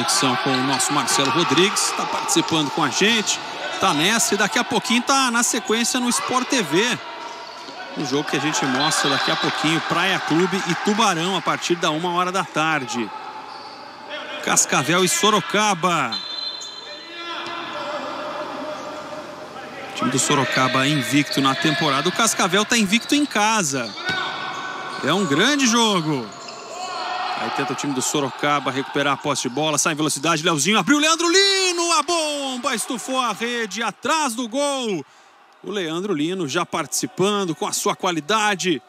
conexão com o nosso Marcelo Rodrigues, está participando com a gente, está nessa e daqui a pouquinho está na sequência no Sport TV. Um jogo que a gente mostra daqui a pouquinho, Praia Clube e Tubarão, a partir da uma hora da tarde. Cascavel e Sorocaba. O time do Sorocaba invicto na temporada. O Cascavel está invicto em casa. É um grande jogo. Aí tenta o time do Sorocaba recuperar a posse de bola, sai em velocidade, Leozinho abriu, Leandro Lino, a bomba estufou a rede atrás do gol. O Leandro Lino já participando com a sua qualidade.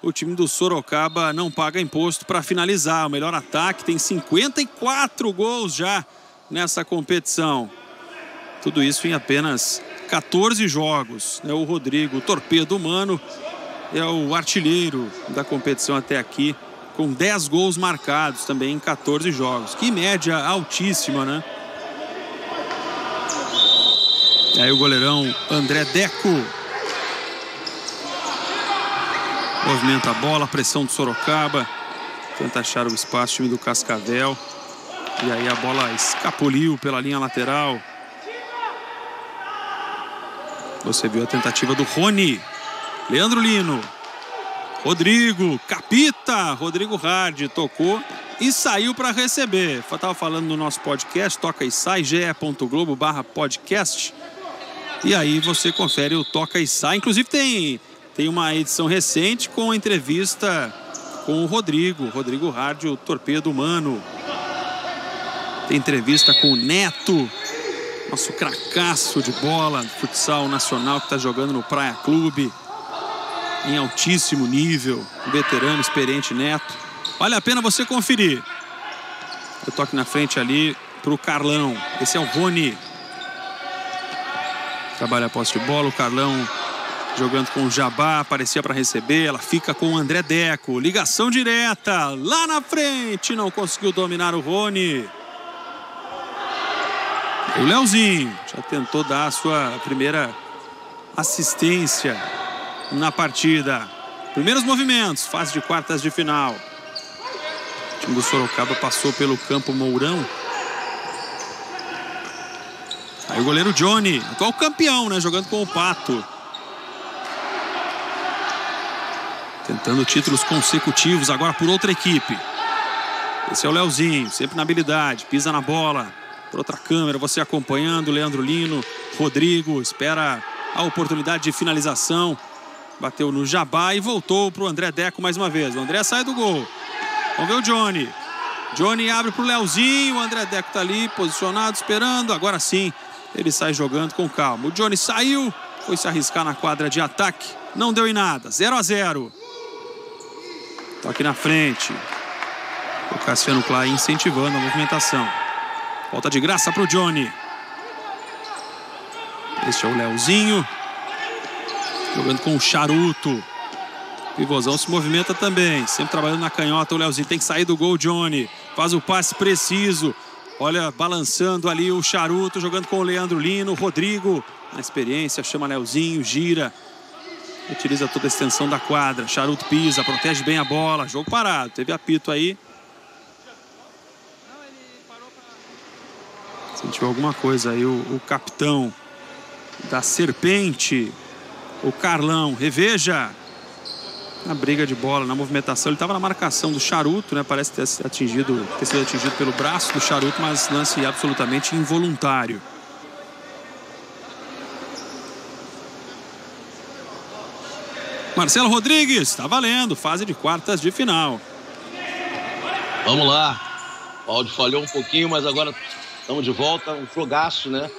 O time do Sorocaba não paga imposto para finalizar. O melhor ataque tem 54 gols já nessa competição. Tudo isso em apenas 14 jogos. O Rodrigo, o torpedo humano, é o artilheiro da competição até aqui com 10 gols marcados também em 14 jogos. Que média altíssima, né? E aí o goleirão André Deco. Movimenta a bola, pressão do Sorocaba. Tenta achar o espaço, time do Cascavel. E aí a bola escapuliu pela linha lateral. Você viu a tentativa do Rony. Leandro Lino. Rodrigo, capita, Rodrigo Hard tocou e saiu para receber. Estava falando no nosso podcast, toca e sai, ge.globo barra podcast. E aí você confere o Toca e Sai. Inclusive tem, tem uma edição recente com entrevista com o Rodrigo, Rodrigo Hard, o torpedo humano. Tem entrevista com o Neto, nosso cracaço de bola, futsal nacional que está jogando no Praia Clube em altíssimo nível, o veterano experiente Neto. Vale a pena você conferir. Eu toque na frente ali para o Carlão. Esse é o Rony. Trabalha a posse de bola, o Carlão jogando com o Jabá, aparecia para receber, ela fica com o André Deco, ligação direta, lá na frente, não conseguiu dominar o Rony. O Leozinho já tentou dar a sua primeira assistência na partida. Primeiros movimentos, fase de quartas de final. O time do Sorocaba passou pelo campo Mourão. Aí o goleiro Johnny, atual campeão, né? Jogando com o Pato. Tentando títulos consecutivos agora por outra equipe. Esse é o Leozinho, sempre na habilidade, pisa na bola. Por outra câmera, você acompanhando, Leandro Lino, Rodrigo, espera a oportunidade de finalização. Bateu no Jabá e voltou para o André Deco mais uma vez. O André sai do gol. Vamos ver o Johnny. Johnny abre para o Leozinho. O André Deco está ali posicionado, esperando. Agora sim, ele sai jogando com calma. O Johnny saiu, foi se arriscar na quadra de ataque. Não deu em nada. 0 a 0 Toque na frente. O Cassiano Klein incentivando a movimentação. Volta de graça para o Johnny. Este é o Leozinho. Jogando com o Charuto. Pivôzão se movimenta também. Sempre trabalhando na canhota. O Leozinho tem que sair do gol, Johnny. Faz o passe preciso. Olha, balançando ali o Charuto, jogando com o Leandro Lino. Rodrigo, na experiência, chama Leozinho, gira. Utiliza toda a extensão da quadra. Charuto pisa, protege bem a bola. Jogo parado. Teve apito aí. Sentiu alguma coisa aí o, o capitão da Serpente o Carlão. Reveja na briga de bola, na movimentação. Ele estava na marcação do Charuto, né? Parece ter, atingido, ter sido atingido pelo braço do Charuto, mas lance absolutamente involuntário. Marcelo Rodrigues, está valendo, fase de quartas de final. Vamos lá. O áudio falhou um pouquinho, mas agora estamos de volta. Um flogaço, né?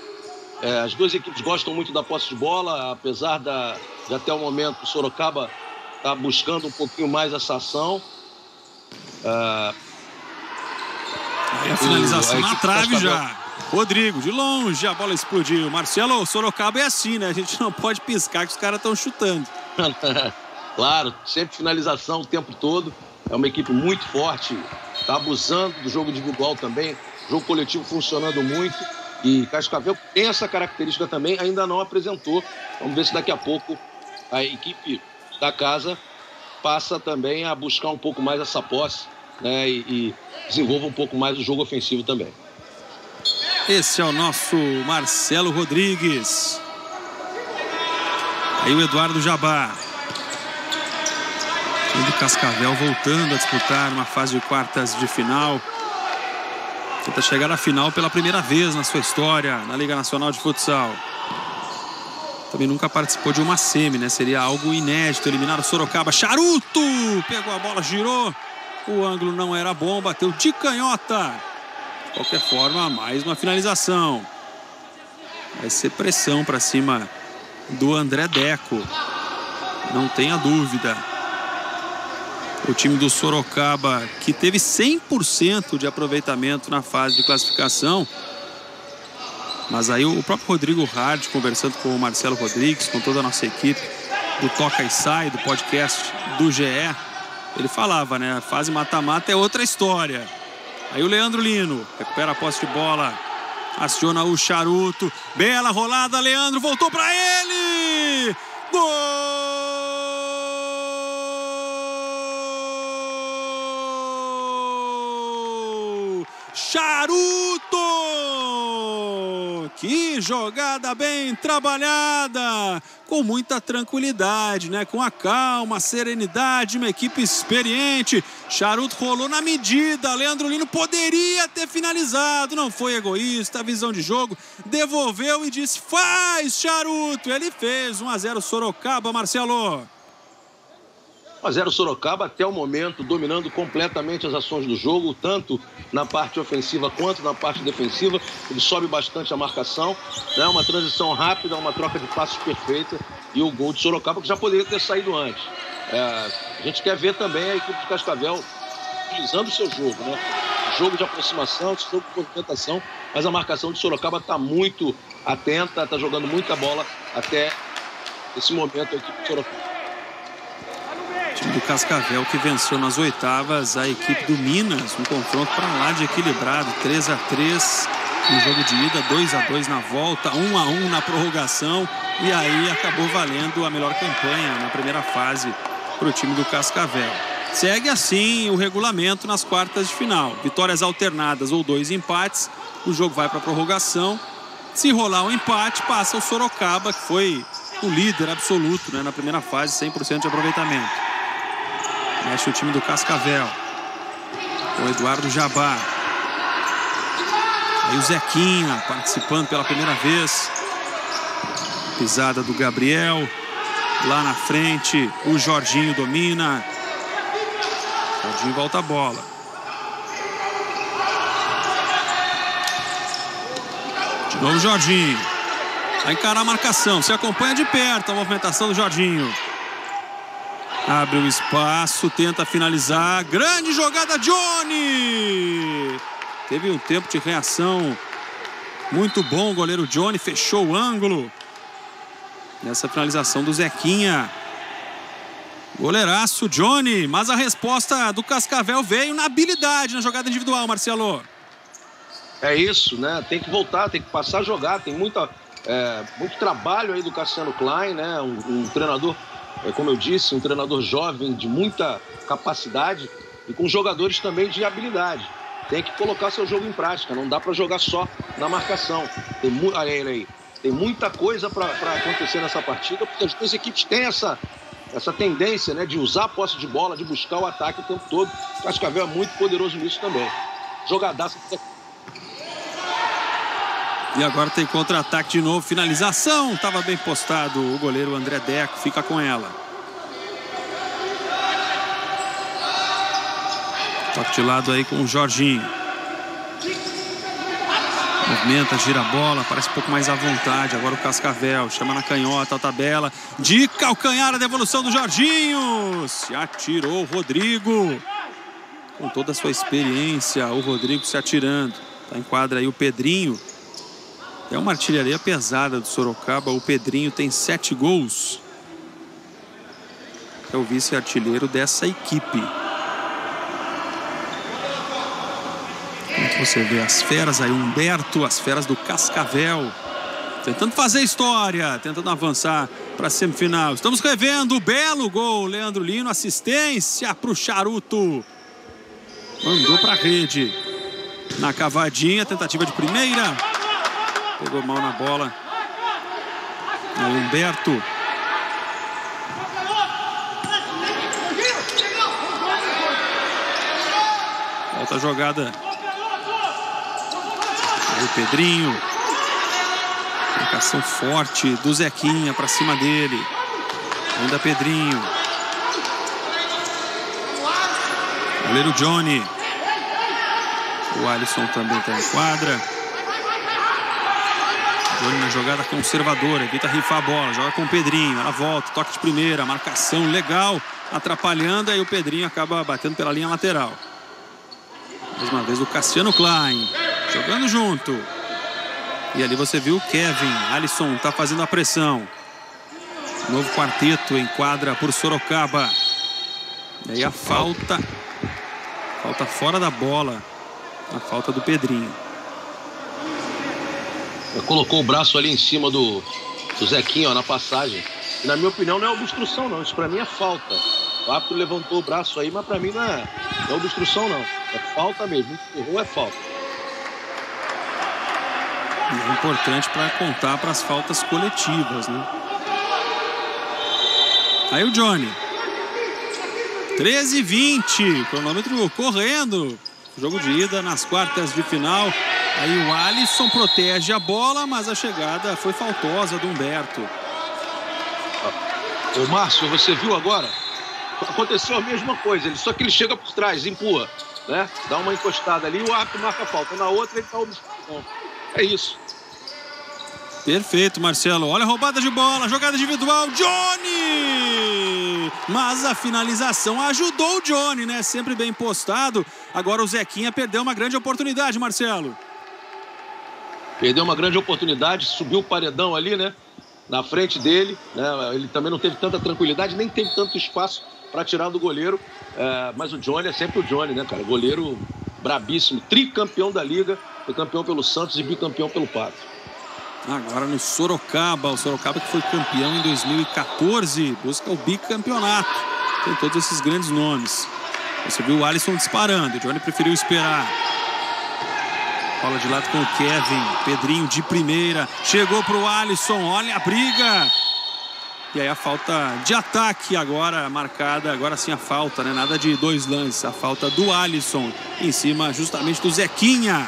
É, as duas equipes gostam muito da posse de bola, apesar da, de até o momento o Sorocaba está buscando um pouquinho mais essa ação. É... a finalização na trave Cascavel... já. Rodrigo, de longe, a bola explodiu. Marcelo, o Sorocaba é assim, né? A gente não pode piscar que os caras estão chutando. claro, sempre finalização o tempo todo. É uma equipe muito forte, está abusando do jogo individual também. Jogo coletivo funcionando muito. E Cascavel tem essa característica também, ainda não apresentou. Vamos ver se daqui a pouco a equipe da casa passa também a buscar um pouco mais essa posse, né? E, e desenvolva um pouco mais o jogo ofensivo também. Esse é o nosso Marcelo Rodrigues. Aí o Eduardo Jabá. O Cascavel voltando a disputar uma fase de quartas de final. Tenta chegar à final pela primeira vez na sua história na Liga Nacional de Futsal. Também nunca participou de uma semi, né? Seria algo inédito eliminar o Sorocaba. Charuto! Pegou a bola, girou. O ângulo não era bom, bateu de canhota. De qualquer forma, mais uma finalização. Vai ser pressão para cima do André Deco. Não tenha dúvida. O time do Sorocaba, que teve 100% de aproveitamento na fase de classificação. Mas aí o próprio Rodrigo Hard, conversando com o Marcelo Rodrigues, com toda a nossa equipe do Toca e Sai, do podcast do GE, ele falava, né? A fase mata-mata é outra história. Aí o Leandro Lino recupera a posse de bola, aciona o charuto. Bela rolada, Leandro voltou para ele! Gol! Charuto! Que jogada bem trabalhada, com muita tranquilidade, né? Com a calma, a serenidade, uma equipe experiente. Charuto rolou na medida. Leandro Lino poderia ter finalizado, não foi egoísta, visão de jogo, devolveu e disse: "Faz, Charuto". Ele fez 1 a 0 Sorocaba, Marcelo. 1 a 0 Sorocaba até o momento dominando completamente as ações do jogo, tanto na parte ofensiva quanto na parte defensiva. Ele sobe bastante a marcação, né? uma transição rápida, uma troca de passos perfeita e o gol de Sorocaba que já poderia ter saído antes. É, a gente quer ver também a equipe de Cascavel utilizando o seu jogo, né? Jogo de aproximação, jogo de movimentação, mas a marcação de Sorocaba está muito atenta, está jogando muita bola até esse momento a equipe de Sorocaba time do Cascavel que venceu nas oitavas a equipe do Minas. Um confronto para lá de equilibrado, 3 a 3 no jogo de ida, 2 a 2 na volta, 1 a 1 na prorrogação e aí acabou valendo a melhor campanha na primeira fase para o time do Cascavel. Segue assim o regulamento nas quartas de final. Vitórias alternadas ou dois empates, o jogo vai para a prorrogação. Se rolar um empate, passa o Sorocaba, que foi o líder absoluto né, na primeira fase, 100% de aproveitamento. Mexe o time do Cascavel. O Eduardo Jabá. Aí o Zequinha participando pela primeira vez. Pisada do Gabriel. Lá na frente, o Jorginho domina. Jorginho volta a bola. De novo Jorginho. Vai encarar a marcação. Se acompanha de perto a movimentação do Jorginho. Abre o espaço, tenta finalizar. Grande jogada, Johnny! Teve um tempo de reação muito bom. O goleiro Johnny fechou o ângulo. Nessa finalização do Zequinha. Goleiraço, Johnny. Mas a resposta do Cascavel veio na habilidade, na jogada individual, Marcelo. É isso, né? Tem que voltar, tem que passar a jogar. Tem muita, é, muito trabalho aí do Cassiano Klein, né? um, um treinador é, como eu disse, um treinador jovem de muita capacidade e com jogadores também de habilidade. Tem que colocar seu jogo em prática, não dá para jogar só na marcação. Tem, mu aí, tem muita coisa para acontecer nessa partida, porque as duas equipes têm essa, essa tendência né, de usar a posse de bola, de buscar o ataque o tempo todo. O Cascavel é muito poderoso nisso também. Jogadaça. E agora tem contra-ataque de novo. Finalização. Estava bem postado o goleiro André Deco. Fica com ela. Toque de lado aí com o Jorginho. Movimenta, gira a bola, parece um pouco mais à vontade. Agora o Cascavel chama na canhota a tabela. De calcanhar a devolução do Jorginho. Se atirou o Rodrigo. Com toda a sua experiência, o Rodrigo se atirando. Está em quadra aí o Pedrinho. É uma artilharia pesada do Sorocaba. O Pedrinho tem sete gols. É o vice-artilheiro dessa equipe. Enquanto você vê as feras aí, Humberto, as feras do Cascavel. Tentando fazer história, tentando avançar para a semifinal. Estamos revendo o belo gol. Leandro Lino, assistência para o Charuto. Mandou para a rede. Na cavadinha, tentativa de primeira. Pegou mal na bola. É o Humberto. Volta a jogada. Aí o Pedrinho. Marcação forte do Zequinha para cima dele. Ainda Pedrinho. Goleiro Johnny. O Alisson também está em quadra. Johnny na jogada conservadora, evita rifar a bola, joga com o Pedrinho, ela volta, toque de primeira, marcação legal, atrapalhando, aí o Pedrinho acaba batendo pela linha lateral. Mais uma vez o Cassiano Klein, jogando junto. E ali você viu o Kevin, Alisson está fazendo a pressão. Novo quarteto em quadra por Sorocaba. E aí a falta, falta fora da bola, a falta do Pedrinho. Colocou o braço ali em cima do, do Zequinho ó, na passagem. E, na minha opinião, não é obstrução, não. Isso para mim é falta. O árbitro levantou o braço aí, mas para mim não é, não é obstrução, não. É falta mesmo. Errou é falta. É importante para contar para as faltas coletivas, né? Aí o Johnny. 13 20. Cronômetro correndo. Jogo de ida nas quartas de final. Aí o Alisson protege a bola, mas a chegada foi faltosa do Humberto. O Márcio, você viu agora? Aconteceu a mesma coisa, só que ele chega por trás, empurra, né? Dá uma encostada ali, o árbitro marca a falta. Na outra ele tá obstrução. É isso. Perfeito, Marcelo. Olha a roubada de bola, jogada individual, Johnny! Mas a finalização ajudou o Johnny, né? Sempre bem postado. Agora o Zequinha perdeu uma grande oportunidade, Marcelo. Perdeu uma grande oportunidade, subiu o paredão ali, né? Na frente dele. Né? Ele também não teve tanta tranquilidade, nem teve tanto espaço para tirar do goleiro. É, mas o Johnny é sempre o Johnny, né, cara? Goleiro brabíssimo, tricampeão da liga, foi campeão pelo Santos e bicampeão pelo Pato. Agora no Sorocaba, o Sorocaba que foi campeão em 2014, busca o bicampeonato. Tem todos esses grandes nomes. Você viu o Alisson disparando, o Johnny preferiu esperar. Bola de lado com o Kevin. Pedrinho de primeira. Chegou para o Alisson. Olha a briga. E aí a falta de ataque agora marcada. Agora sim a falta, né? Nada de dois lances. A falta do Alisson em cima justamente do Zequinha.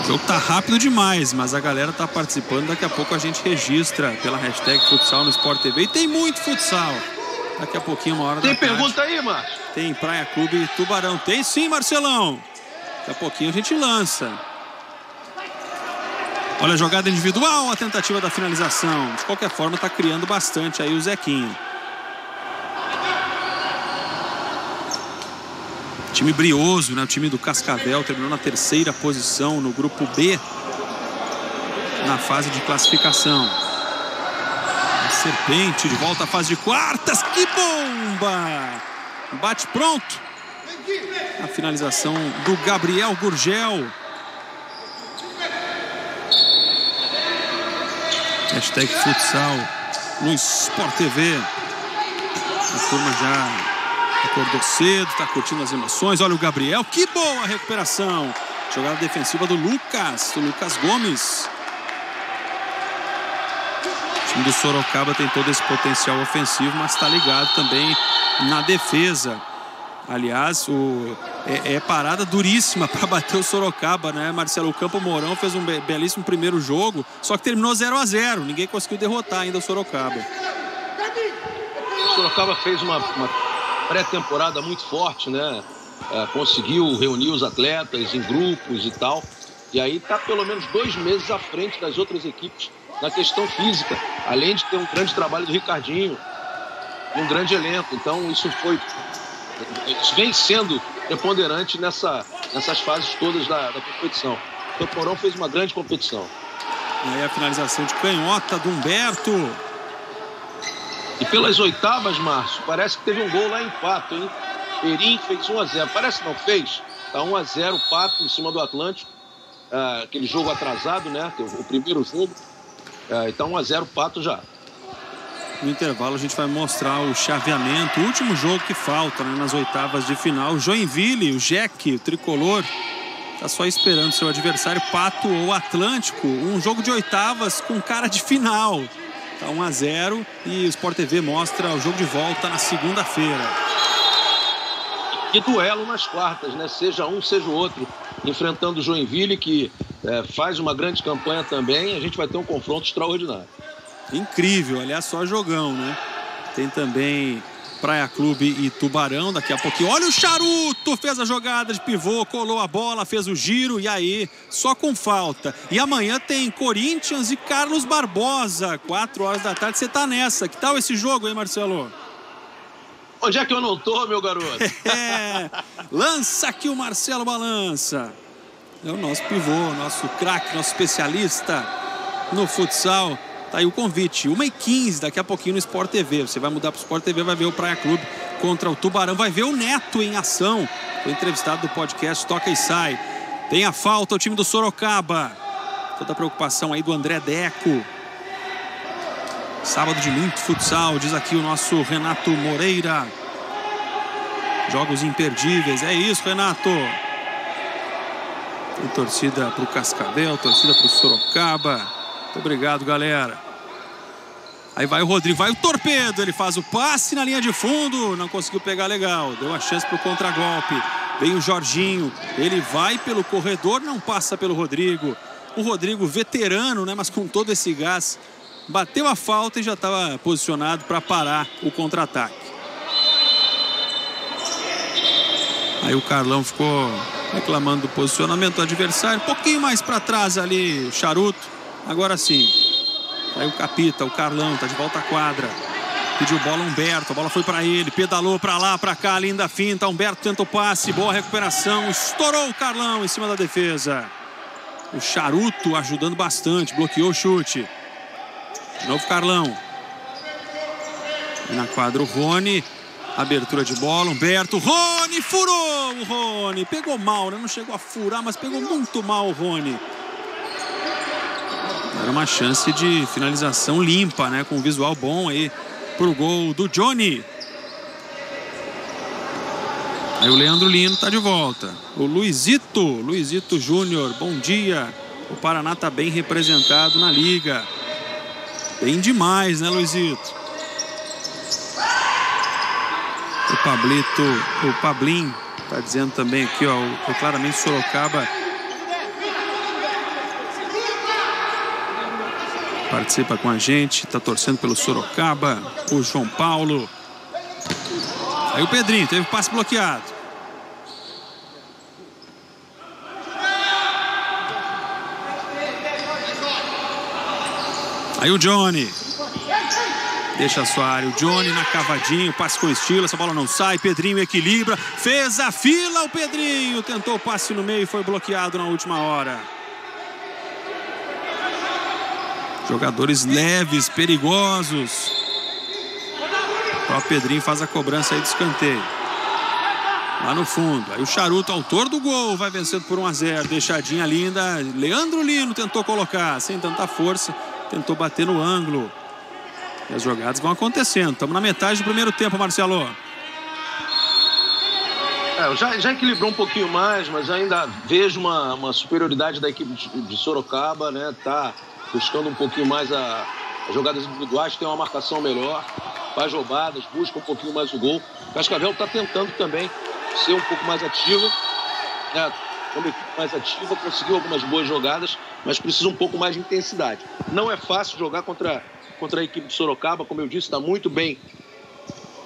O jogo tá rápido demais, mas a galera tá participando. Daqui a pouco a gente registra pela hashtag futsal no Sport TV. E tem muito futsal. Daqui a pouquinho, uma hora Tem pergunta tarde. aí, Márcio? Tem Praia Clube Tubarão. Tem sim, Marcelão. Daqui a pouquinho a gente lança. Olha a jogada individual, a tentativa da finalização. De qualquer forma, está criando bastante aí o Zequinho. Time brioso, né? O time do Cascavel terminou na terceira posição no grupo B na fase de classificação. A Serpente de volta à fase de quartas. Que bomba! Bate pronto. A finalização do Gabriel Gurgel. Hashtag futsal no Sport TV. A turma já acordou cedo, está curtindo as emoções. Olha o Gabriel, que boa recuperação. Jogada defensiva do Lucas, do Lucas Gomes. Time do Sorocaba tem todo esse potencial ofensivo, mas está ligado também na defesa. Aliás, o, é, é parada duríssima para bater o Sorocaba, né? Marcelo o Campo Mourão fez um belíssimo primeiro jogo, só que terminou 0 a 0 Ninguém conseguiu derrotar ainda o Sorocaba. O Sorocaba fez uma, uma pré-temporada muito forte, né? É, conseguiu reunir os atletas em grupos e tal. E aí está pelo menos dois meses à frente das outras equipes na questão física, além de ter um grande trabalho do Ricardinho, um grande elenco. Então isso foi isso vem sendo preponderante nessa, nessas fases todas da, da competição. O Camporão fez uma grande competição. E aí a finalização de canhota do Humberto. E pelas oitavas, Márcio, parece que teve um gol lá em Pato, hein? Perim fez 1 a 0 Parece que não fez. Tá 1 a 0 Pato em cima do Atlântico. Ah, aquele jogo atrasado, né? O primeiro jogo. Ah, então 1 a 0 Pato já. No intervalo a gente vai mostrar o chaveamento, o último jogo que falta né, nas oitavas de final. Joinville, o Jack, o tricolor, Tá só esperando seu adversário, Pato ou Atlântico. Um jogo de oitavas com cara de final. Tá 1 a 0 e o Sport TV mostra o jogo de volta na segunda-feira. Que duelo nas quartas, né? Seja um, seja o outro. Enfrentando o Joinville, que é, faz uma grande campanha também. A gente vai ter um confronto extraordinário. Incrível, aliás, só jogão, né? Tem também Praia Clube e Tubarão daqui a pouquinho. Olha o charuto, fez a jogada de pivô, colou a bola, fez o giro e aí só com falta. E amanhã tem Corinthians e Carlos Barbosa, 4 horas da tarde. Você tá nessa. Que tal esse jogo, hein, Marcelo? Onde é que eu não tô, meu garoto? é, lança aqui o Marcelo Balança. É o nosso pivô, nosso craque, nosso especialista no futsal. Tá aí o convite. 1h15 daqui a pouquinho no Sport TV. Você vai mudar para o Sport TV, vai ver o Praia Clube contra o Tubarão. Vai ver o Neto em ação. Foi entrevistado do podcast Toca e Sai. Tem a falta o time do Sorocaba. Toda a preocupação aí do André Deco. Sábado de muito futsal, diz aqui o nosso Renato Moreira. Jogos imperdíveis, é isso, Renato. Tem torcida para o Cascavel, torcida para o Sorocaba. Muito obrigado, galera. Aí vai o Rodrigo, vai o torpedo. Ele faz o passe na linha de fundo. Não conseguiu pegar legal. Deu a chance para o contragolpe. Vem o Jorginho. Ele vai pelo corredor, não passa pelo Rodrigo. O Rodrigo, veterano, né? Mas com todo esse gás, bateu a falta e já estava posicionado para parar o contra-ataque. Aí o Carlão ficou reclamando do posicionamento do adversário. Um pouquinho mais para trás ali, Charuto. Agora sim. Aí o Capita, o Carlão, tá de volta à quadra. Pediu bola Humberto, a bola foi para ele, pedalou para lá, para cá, linda finta. Humberto tenta o passe, boa recuperação, estourou o Carlão em cima da defesa. O Charuto ajudando bastante, bloqueou o chute. De novo Carlão. E na quadra o Rony, abertura de bola, Humberto, Rony furou o Rony, pegou mal, né? não chegou a furar, mas pegou muito mal o Rony. Era uma chance de finalização limpa, né? Com um visual bom aí pro gol do Johnny. Aí o Leandro Lino tá de volta. O Luizito, Luizito Júnior, bom dia. O Paraná tá bem representado na liga. Bem demais, né, Luizito? O Pablito, o Pablim tá dizendo também aqui, ó, o, claramente Sorocaba participa com a gente, está torcendo pelo Sorocaba, o João Paulo. Aí o Pedrinho, teve passe bloqueado. Aí o Johnny. Deixa sua área. O Johnny na cavadinha, passe com estilo. Essa bola não sai. Pedrinho equilibra. Fez a fila o Pedrinho. Tentou o passe no meio e foi bloqueado na última hora. Jogadores leves, perigosos. O Pedrinho faz a cobrança aí de escanteio. Lá no fundo. Aí o Charuto, autor do gol, vai vencendo por 1 a 0. Deixadinha linda. Leandro Lino tentou colocar sem tanta força. Tentou bater no ângulo. E as jogadas vão acontecendo. Estamos na metade do primeiro tempo, Marcelo. É, já, já, equilibrou um pouquinho mais, mas ainda vejo uma, uma superioridade da equipe de, de Sorocaba, né? Tá buscando um pouquinho mais a, as jogadas individuais, tem uma marcação melhor, faz roubadas, busca um pouquinho mais o gol. Cascavel está tentando também ser um pouco mais ativo, né? uma equipe mais ativa, conseguiu algumas boas jogadas, mas precisa um pouco mais de intensidade. Não é fácil jogar contra, contra a equipe de Sorocaba, como eu disse, está muito bem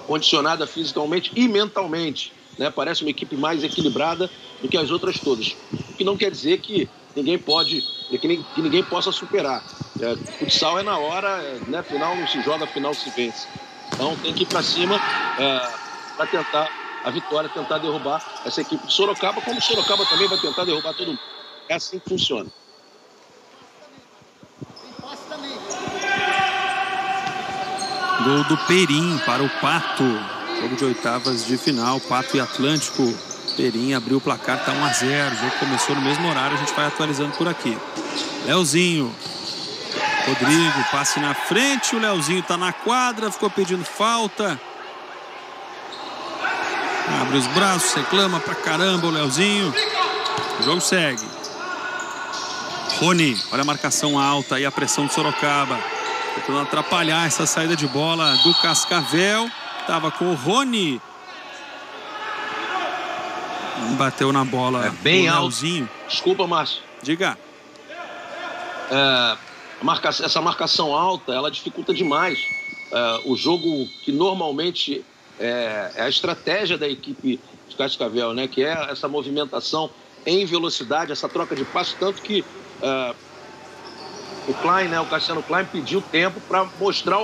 condicionada fisicamente e mentalmente. Né? Parece uma equipe mais equilibrada do que as outras todas. O que não quer dizer que ninguém pode que, que ninguém possa superar. É, futsal é na hora, é, né? Final não se joga, final se vence. Então tem que ir para cima é, para tentar a vitória, tentar derrubar essa equipe de Sorocaba, como Sorocaba também vai tentar derrubar todo mundo. É assim que funciona. Gol do Perim para o Pato. Jogo de oitavas de final, Pato e Atlântico. Perim abriu o placar, tá 1 a 0. O jogo começou no mesmo horário, a gente vai atualizando por aqui. Leozinho. Rodrigo, passe na frente, o Leozinho tá na quadra, ficou pedindo falta. Abre os braços, reclama pra caramba o Leozinho. O jogo segue. Rony, olha a marcação alta e a pressão de Sorocaba. Tentando atrapalhar essa saída de bola do Cascavel. Tava com o Rony. Bateu na bola é bem alto. Leozinho. Desculpa, Márcio. Diga. É, marca, essa marcação alta, ela dificulta demais é, o jogo que normalmente é, é, a estratégia da equipe de Cascavel, né? Que é essa movimentação em velocidade, essa troca de passo, tanto que é, o Klein, né, o Cassiano Klein pediu tempo para mostrar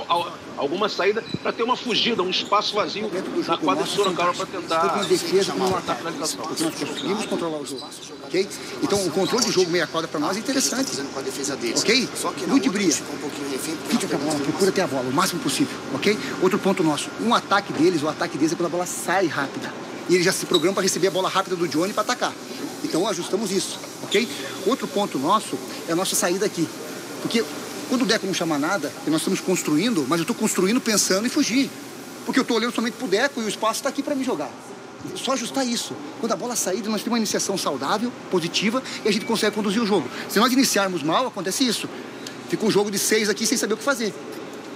alguma saída, para ter uma fugida, um espaço vazio na quadra de Sorocaba para tentar defesa um ataque, porque nós conseguimos controlar o jogo, ok? Então o controle de jogo meia quadra para nós é interessante, ok? Muito brilha, fica com a bola, procura ter a bola o máximo possível, ok? Outro ponto nosso, um ataque deles, o ataque deles é quando a bola sai rápida e ele já se programa para receber a bola rápida do Johnny para atacar. Então ajustamos isso, ok? Outro ponto nosso é a nossa saída aqui. Porque quando o Deco não chama nada, e nós estamos construindo, mas eu estou construindo pensando em fugir. Porque eu estou olhando somente para o Deco e o espaço está aqui para me jogar. Só ajustar isso. Quando a bola sair, nós temos uma iniciação saudável, positiva, e a gente consegue conduzir o jogo. Se nós iniciarmos mal, acontece isso. Fica um jogo de seis aqui sem saber o que fazer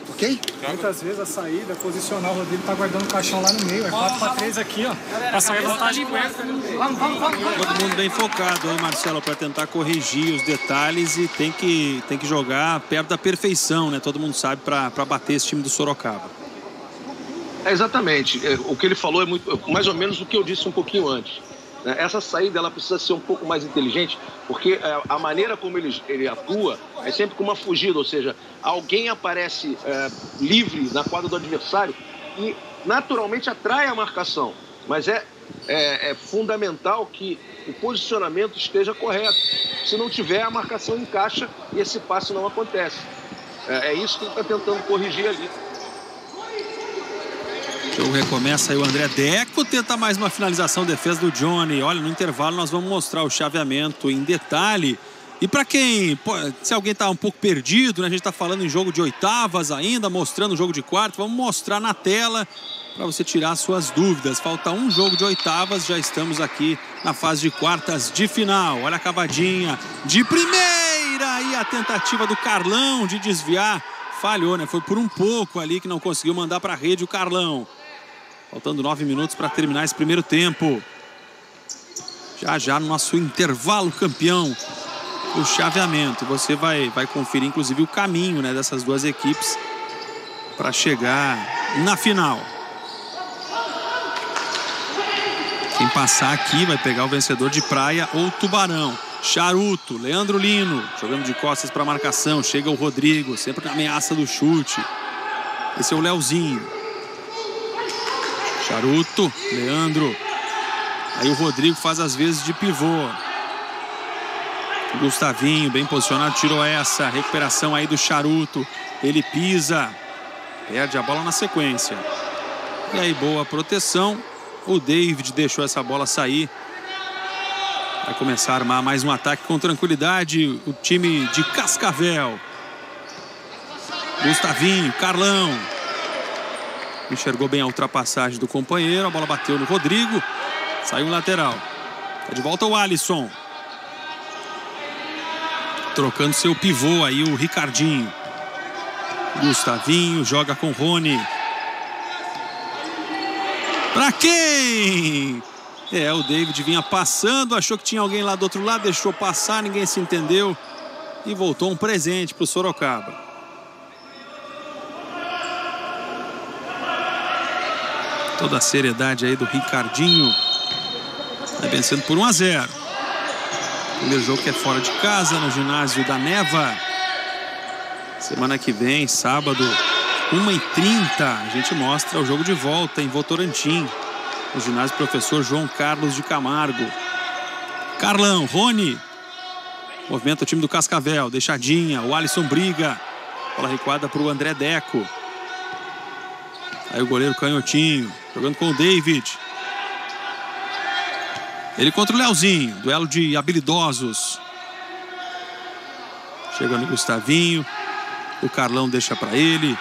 ok? Muitas vezes a saída, posicionar, o Rodrigo tá guardando o caixão lá no meio. É 4 para 3 aqui, ó. A saída tá de Vamos, vamos, vamos. Todo mundo bem focado aí, Marcelo, para tentar corrigir os detalhes e tem que, tem que jogar perto da perfeição, né? Todo mundo sabe para bater esse time do Sorocaba. É exatamente. É, o que ele falou é muito, mais ou menos o que eu disse um pouquinho antes. Né? Essa saída ela precisa ser um pouco mais inteligente, porque é, a maneira como ele, ele atua é sempre com uma fugida, ou seja, alguém aparece é, livre na quadra do adversário e naturalmente atrai a marcação. Mas é, é, é fundamental que o posicionamento esteja correto. Se não tiver, a marcação encaixa e esse passe não acontece. É, é isso que ele está tentando corrigir ali. Jogo recomeça aí o André Deco, tenta mais uma finalização, defesa do Johnny. Olha, no intervalo nós vamos mostrar o chaveamento em detalhe. E para quem, se alguém está um pouco perdido, né? a gente está falando em jogo de oitavas ainda, mostrando o jogo de quarto, vamos mostrar na tela para você tirar suas dúvidas. Falta um jogo de oitavas, já estamos aqui na fase de quartas de final. Olha a cavadinha de primeira e a tentativa do Carlão de desviar. Falhou, né? Foi por um pouco ali que não conseguiu mandar para a rede o Carlão. Faltando nove minutos para terminar esse primeiro tempo. Já já no nosso intervalo campeão, o chaveamento. Você vai, vai conferir inclusive o caminho né, dessas duas equipes para chegar na final. Quem passar aqui vai pegar o vencedor de praia ou tubarão. Charuto, Leandro Lino, jogando de costas para marcação. Chega o Rodrigo, sempre na ameaça do chute. Esse é o Leozinho. Charuto, Leandro. Aí o Rodrigo faz as vezes de pivô. Gustavinho, bem posicionado, tirou essa. Recuperação aí do Charuto. Ele pisa. Perde a bola na sequência. E aí, boa proteção. O David deixou essa bola sair. Vai começar a armar mais um ataque com tranquilidade. O time de Cascavel. Gustavinho, Carlão. Enxergou bem a ultrapassagem do companheiro. A bola bateu no Rodrigo. Saiu um lateral. Tá de volta o Alisson. Trocando seu pivô aí o Ricardinho. Gustavinho joga com Rony. Pra quem? É, o David vinha passando, achou que tinha alguém lá do outro lado, deixou passar, ninguém se entendeu. E voltou um presente pro Sorocaba. Toda a seriedade aí do Ricardinho. Vai vencendo por 1 a 0. Primeiro jogo que é fora de casa, no ginásio da Neva. Semana que vem, sábado, 1h30, a gente mostra o jogo de volta em Votorantim. No ginásio professor João Carlos de Camargo. Carlão, Rony. Movimenta o time do Cascavel, deixadinha, o Alisson briga. Bola recuada para o André Deco. Aí o goleiro canhotinho, jogando com o David. Ele contra o Leozinho, duelo de habilidosos. Chegando o Gustavinho. O Carlão deixa para ele.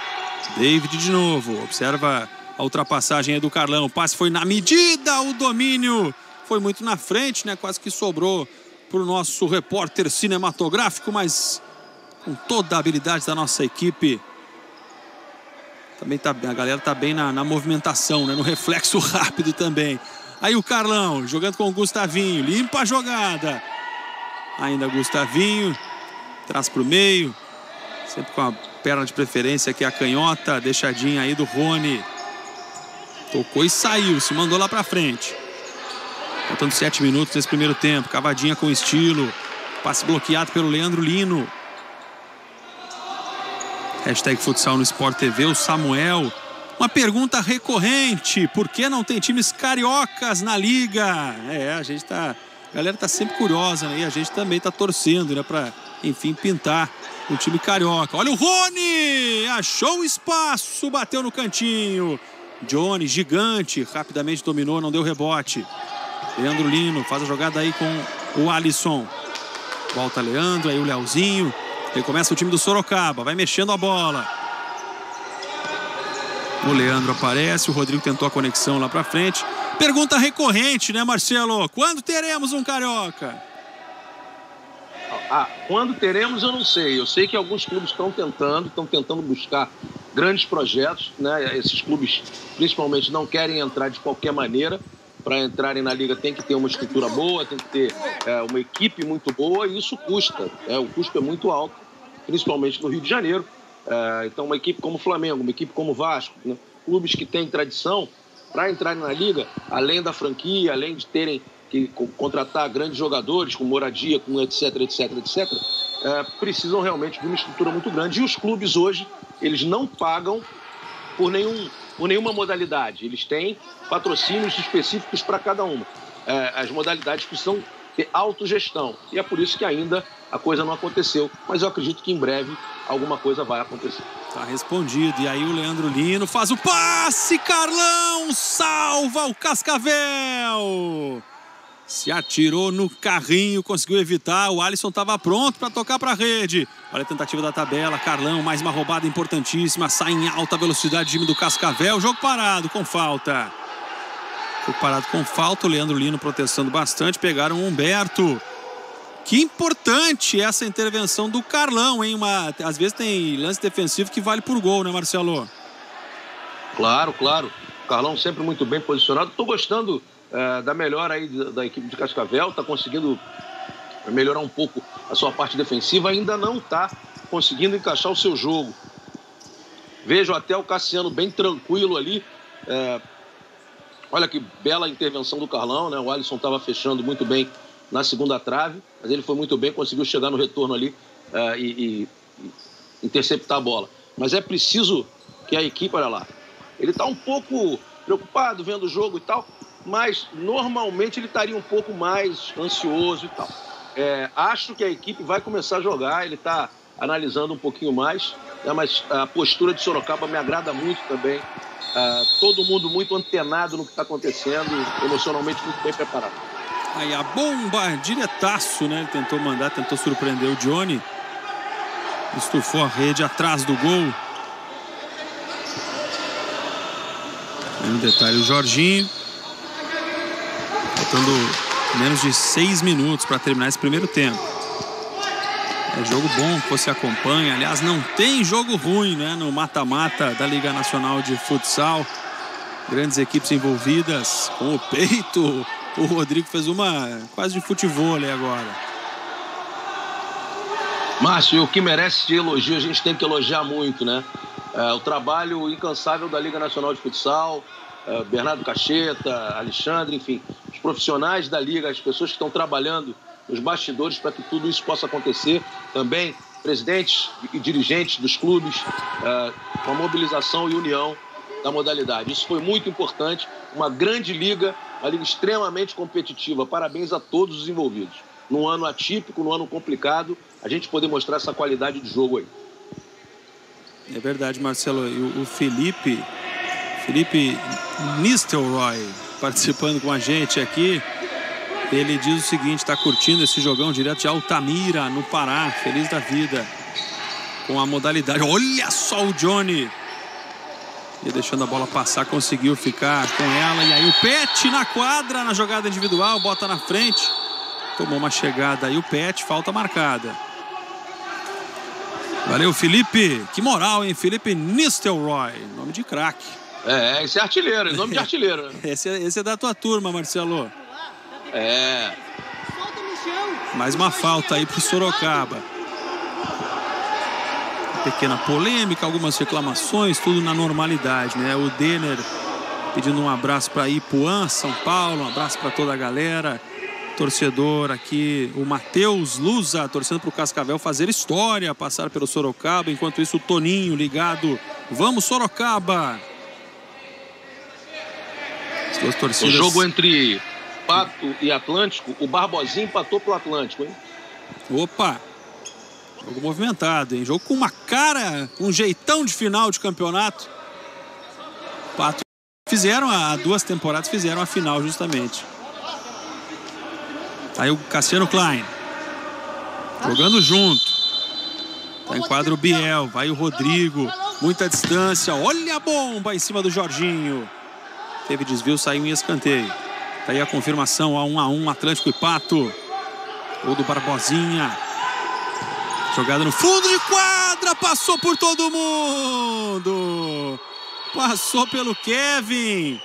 David de novo. Observa a ultrapassagem do Carlão. O passe foi na medida. O domínio foi muito na frente, né? Quase que sobrou para o nosso repórter cinematográfico, mas com toda a habilidade da nossa equipe. Também tá, a galera tá bem na, na movimentação, né? no reflexo rápido também. Aí o Carlão jogando com o Gustavinho, limpa a jogada. Ainda Gustavinho, traz para o meio, sempre com a perna de preferência aqui a canhota, deixadinha aí do Rony. Tocou e saiu, se mandou lá para frente. Faltando sete minutos nesse primeiro tempo. Cavadinha com estilo. Passe bloqueado pelo Leandro Lino. Hashtag futsal no Sport TV. O Samuel. Uma pergunta recorrente. Por que não tem times cariocas na liga? É, a gente tá. A galera tá sempre curiosa, né? E a gente também tá torcendo, né? Pra, enfim, pintar o time carioca. Olha o Rony! Achou o espaço, bateu no cantinho. Johnny, gigante, rapidamente dominou, não deu rebote. Leandro Lino faz a jogada aí com o Alisson. Volta Leandro, aí o Leozinho. Começa o time do Sorocaba, vai mexendo a bola. O Leandro aparece, o Rodrigo tentou a conexão lá para frente. Pergunta recorrente, né, Marcelo? Quando teremos um carioca? Ah, quando teremos, eu não sei. Eu sei que alguns clubes estão tentando, estão tentando buscar grandes projetos, né? Esses clubes, principalmente, não querem entrar de qualquer maneira para entrarem na liga tem que ter uma estrutura boa, tem que ter é, uma equipe muito boa e isso custa. É, o custo é muito alto, principalmente no Rio de Janeiro. É, então, uma equipe como o Flamengo, uma equipe como o Vasco, né, clubes que têm tradição, para entrarem na liga, além da franquia, além de terem que contratar grandes jogadores com moradia, com etc, etc, etc, é, precisam realmente de uma estrutura muito grande. E os clubes hoje, eles não pagam por nenhum por nenhuma modalidade. Eles têm patrocínios específicos para cada uma. É, as modalidades precisam ter autogestão. E é por isso que ainda a coisa não aconteceu. Mas eu acredito que em breve alguma coisa vai acontecer. Tá respondido. E aí o Leandro Lino faz o passe, Carlão! Salva o Cascavel! Se atirou no carrinho, conseguiu evitar. O Alisson estava pronto para tocar para a rede. Olha a tentativa da tabela. Carlão, mais uma roubada importantíssima. Sai em alta velocidade o time do Cascavel. Jogo parado com falta. Jogo parado com falta. O Leandro Lino protestando bastante. Pegaram o Humberto. Que importante essa intervenção do Carlão, hein? Uma, às vezes tem lance defensivo que vale por gol, né, Marcelo? Claro, claro. O Carlão sempre muito bem posicionado. Estou gostando é, da melhora aí da, da equipe de Cascavel, está conseguindo melhorar um pouco a sua parte defensiva, ainda não está conseguindo encaixar o seu jogo. Vejo até o Cassiano bem tranquilo ali. É, olha que bela intervenção do Carlão, né? O Alisson estava fechando muito bem na segunda trave, mas ele foi muito bem, conseguiu chegar no retorno ali é, e, e, interceptar a bola. Mas é preciso que a equipe, olha lá, ele está um pouco preocupado vendo o jogo e tal, mas normalmente ele estaria um pouco mais ansioso e tal. É, acho que a equipe vai começar a jogar, ele está analisando um pouquinho mais, né, mas a postura de Sorocaba me agrada muito também. É, todo mundo muito antenado no que está acontecendo, emocionalmente muito bem preparado. Aí a bomba diretaço, né? Ele tentou mandar, tentou surpreender o Johnny. Estufou a rede atrás do gol. Aí um detalhe, o Jorginho Faltando menos de seis minutos para terminar esse primeiro tempo. É jogo bom que você acompanha. Aliás, não tem jogo ruim né, no mata-mata da Liga Nacional de Futsal. Grandes equipes envolvidas com o peito. O Rodrigo fez uma quase de futebol ali agora. Márcio, o que merece de elogio, a gente tem que elogiar muito, né? É, o trabalho incansável da Liga Nacional de Futsal, é, Bernardo Cacheta, Alexandre, enfim, os profissionais da liga, as pessoas que estão trabalhando nos bastidores para que tudo isso possa acontecer. Também presidentes e dirigentes dos clubes, é, com a mobilização e união da modalidade. Isso foi muito importante, uma grande liga, uma liga extremamente competitiva. Parabéns a todos os envolvidos. Num ano atípico, num ano complicado, a gente poder mostrar essa qualidade de jogo aí. É verdade, Marcelo. E o Felipe Felipe Nistelrooy participando com a gente aqui. Ele diz o seguinte: está curtindo esse jogão direto de Altamira, no Pará, feliz da vida. com a modalidade. Olha só o Johnny. E deixando a bola passar, conseguiu ficar com ela. E aí o Pet na quadra, na jogada individual, bota na frente. Tomou uma chegada aí o Pet, falta marcada. Valeu, Felipe. Que moral, hein? Felipe Nistelrooy, nome de craque. É, esse é artilheiro, nome de artilheiro. esse, é, esse é da tua turma, Marcelo. É. Mais uma falta aí pro Sorocaba. Pequena polêmica, algumas reclamações, tudo na normalidade, né? O Denner pedindo um abraço para Ipuã, São Paulo, um abraço para toda a galera. Torcedor aqui, o Matheus Luza, torcendo para o Cascavel fazer história, passar pelo Sorocaba. Enquanto isso, o Toninho ligado. Vamos, Sorocaba! As duas torcidas... O jogo entre Pato e Atlântico, o Barbosinho empatou pro Atlântico, hein? Opa! Jogo movimentado, hein? Jogo com uma cara, um jeitão de final de campeonato. Pato fizeram há duas temporadas, fizeram a final justamente. Aí o Cassiano Klein. Jogando junto. Tá em quadro o Biel. Vai o Rodrigo. Muita distância. Olha a bomba em cima do Jorginho. Teve desvio, saiu em escanteio. Tá aí a confirmação, a 1 a 1 Atlântico e Pato. Gol do Barbosinha. Jogada no fundo de quadra, passou por todo mundo. Passou pelo Kevin.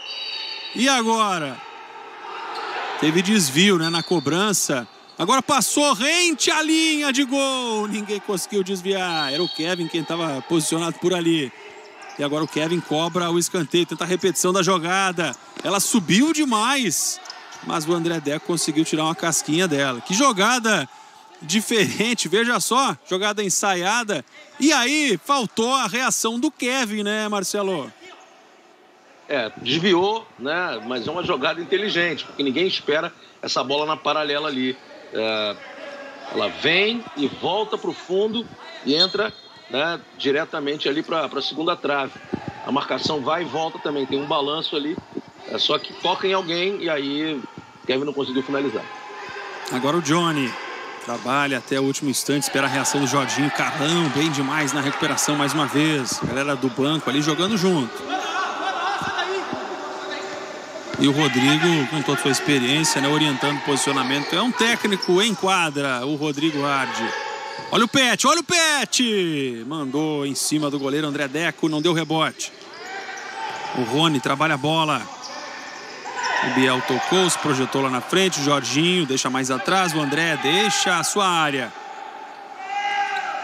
E agora? Teve desvio né, na cobrança. Agora passou rente à linha de gol. Ninguém conseguiu desviar. Era o Kevin quem estava posicionado por ali. E agora o Kevin cobra o escanteio, tenta a repetição da jogada. Ela subiu demais, mas o André Deco conseguiu tirar uma casquinha dela. Que jogada diferente, veja só, jogada ensaiada. E aí faltou a reação do Kevin, né, Marcelo? É, desviou, né? Mas é uma jogada inteligente, porque ninguém espera essa bola na paralela ali. É, ela vem e volta para o fundo e entra né, diretamente ali para a segunda trave. A marcação vai e volta também, tem um balanço ali, é só que toca em alguém e aí Kevin não conseguiu finalizar. Agora o Johnny trabalha até o último instante, espera a reação do Jorginho. Carlão, bem demais na recuperação mais uma vez. galera do banco ali jogando junto. E o Rodrigo, com toda a sua experiência, né, orientando o posicionamento. É um técnico em quadra, o Rodrigo Hardy. Olha o Pet, olha o Pet! Mandou em cima do goleiro André Deco, não deu rebote. O Rony trabalha a bola. O Biel tocou, se projetou lá na frente. O Jorginho deixa mais atrás. O André deixa a sua área.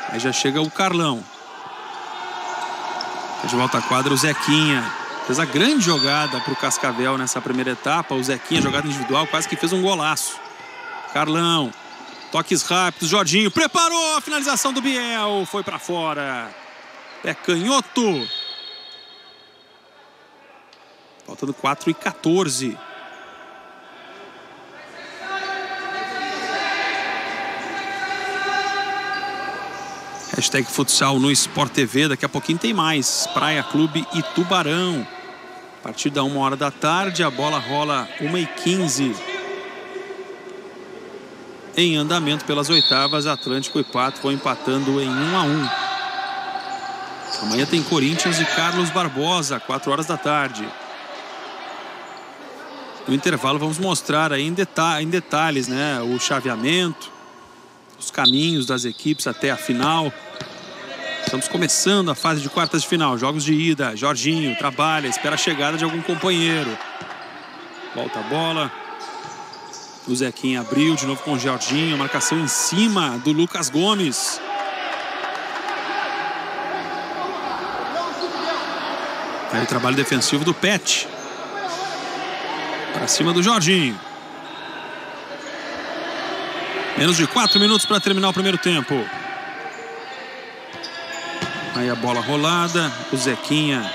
Aí já chega o Carlão. De volta à quadra o Zequinha. Fez a grande jogada para o Cascavel nessa primeira etapa. O Zequinha, jogada individual, quase que fez um golaço. Carlão Toques rápidos, Jorginho preparou a finalização do Biel, foi para fora. É canhoto. Faltando 4 e 14. Hashtag futsal no Sport TV. Daqui a pouquinho tem mais. Praia Clube e Tubarão. A partir da 1 hora da tarde, a bola rola 1 e 15 em andamento pelas oitavas. Atlântico e Pato vão empatando em 1 a 1. Amanhã tem Corinthians e Carlos Barbosa, 4 horas da tarde. No intervalo vamos mostrar aí em, deta em detalhes né, o chaveamento, os caminhos das equipes até a final. Estamos começando a fase de quartas de final. Jogos de ida. Jorginho trabalha, espera a chegada de algum companheiro. Volta a bola. O Zequinha abriu de novo com o Jorginho. Marcação em cima do Lucas Gomes. Aí o trabalho defensivo do Pet. Para cima do Jorginho. Menos de quatro minutos para terminar o primeiro tempo. Aí a bola rolada. O Zequinha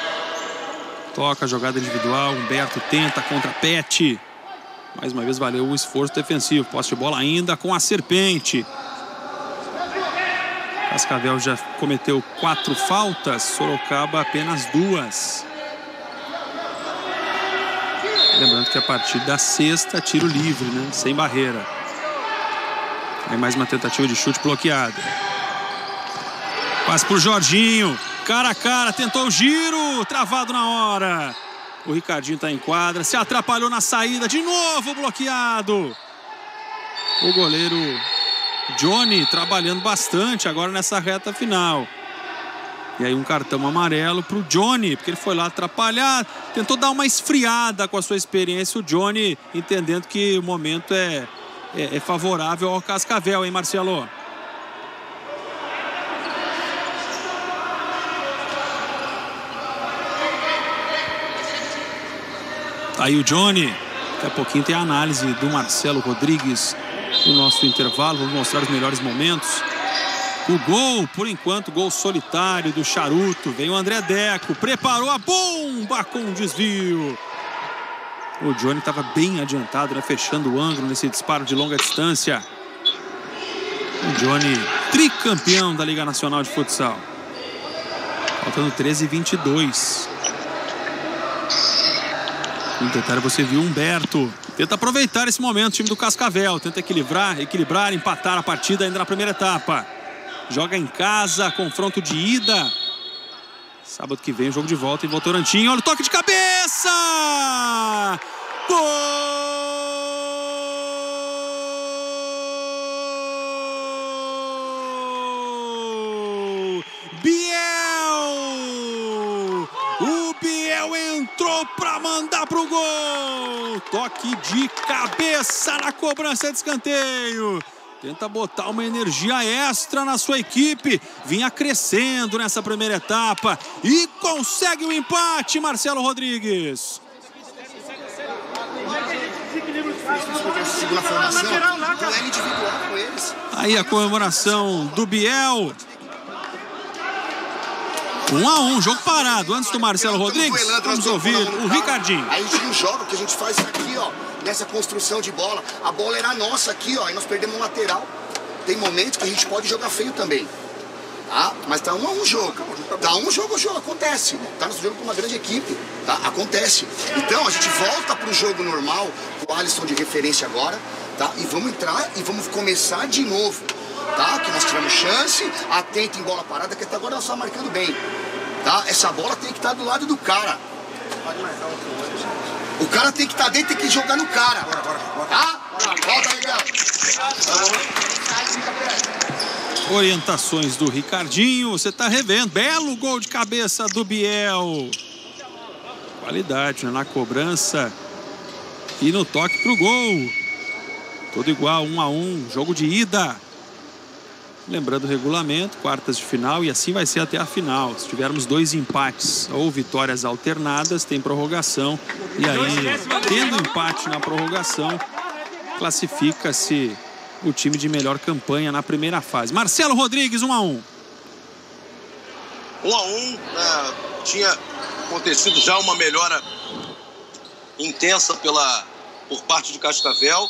toca a jogada individual. Humberto tenta contra Pet. Mais uma vez valeu o esforço defensivo. Posse de bola ainda com a Serpente. Cascavel já cometeu quatro faltas, Sorocaba apenas duas. Lembrando que a partir da sexta, tiro livre, né? Sem barreira. Mais uma tentativa de chute bloqueada. Passe pro Jorginho. Cara a cara, tentou o giro, travado na hora. O Ricardinho tá em quadra, se atrapalhou na saída, de novo bloqueado. O goleiro Johnny trabalhando bastante agora nessa reta final. E aí um cartão amarelo para o Johnny, porque ele foi lá atrapalhar, tentou dar uma esfriada com a sua experiência. O Johnny entendendo que o momento é, é, é favorável ao Cascavel, hein, Marcelo? Tá aí o Johnny. Daqui a pouquinho tem a análise do Marcelo Rodrigues no nosso intervalo. Vamos mostrar os melhores momentos. O gol, por enquanto, gol solitário do Charuto. Vem o André Deco, preparou a bomba com desvio. O Johnny estava bem adiantado, né? fechando o ângulo nesse disparo de longa distância. O Johnny, tricampeão da Liga Nacional de Futsal. Faltando 13 e 22. No detalhe você viu Humberto. Tenta aproveitar esse momento, o time do Cascavel. Tenta equilibrar, equilibrar, empatar a partida ainda na primeira etapa. Joga em casa, confronto de ida. Sábado que vem, jogo de volta em Votorantim. Olha o toque de cabeça! Gol! entrou para mandar pro gol. Toque de cabeça na cobrança de escanteio. Tenta botar uma energia extra na sua equipe. Vinha crescendo nessa primeira etapa e consegue o um empate, Marcelo Rodrigues. Aí a comemoração do Biel. Um a um, jogo parado. Antes do Marcelo Rodrigues, vamos ouvir o Ricardinho. Aí a gente não joga, o que a gente faz aqui, ó, nessa construção de bola. A bola era nossa aqui, ó, e nós perdemos um lateral. Tem momentos que a gente pode jogar feio também. Tá? Mas tá um a um jogo. Tá um jogo, o jogo acontece. Tá no jogo com uma grande equipe. Tá? Acontece. Então a gente volta pro jogo normal, com o Alisson de referência agora, tá? E vamos entrar e vamos começar de novo tá? Que nós tivemos chance, atento em bola parada, que até agora nós estamos marcando bem, tá? Essa bola tem que estar do lado do cara. O cara tem que estar dentro, tem que jogar no cara. Tá? Volta, Miguel. Orientações do Ricardinho, você está revendo. Belo gol de cabeça do Biel. Qualidade né? na cobrança e no toque pro gol. Tudo igual, um a um, jogo de ida. Lembrando o regulamento, quartas de final e assim vai ser até a final. Se tivermos dois empates ou vitórias alternadas, tem prorrogação. E aí, tendo empate na prorrogação, classifica-se o time de melhor campanha na primeira fase. Marcelo Rodrigues, 1 um a 1 1 um a 1 né, tinha acontecido já uma melhora intensa pela, por parte de Cascavel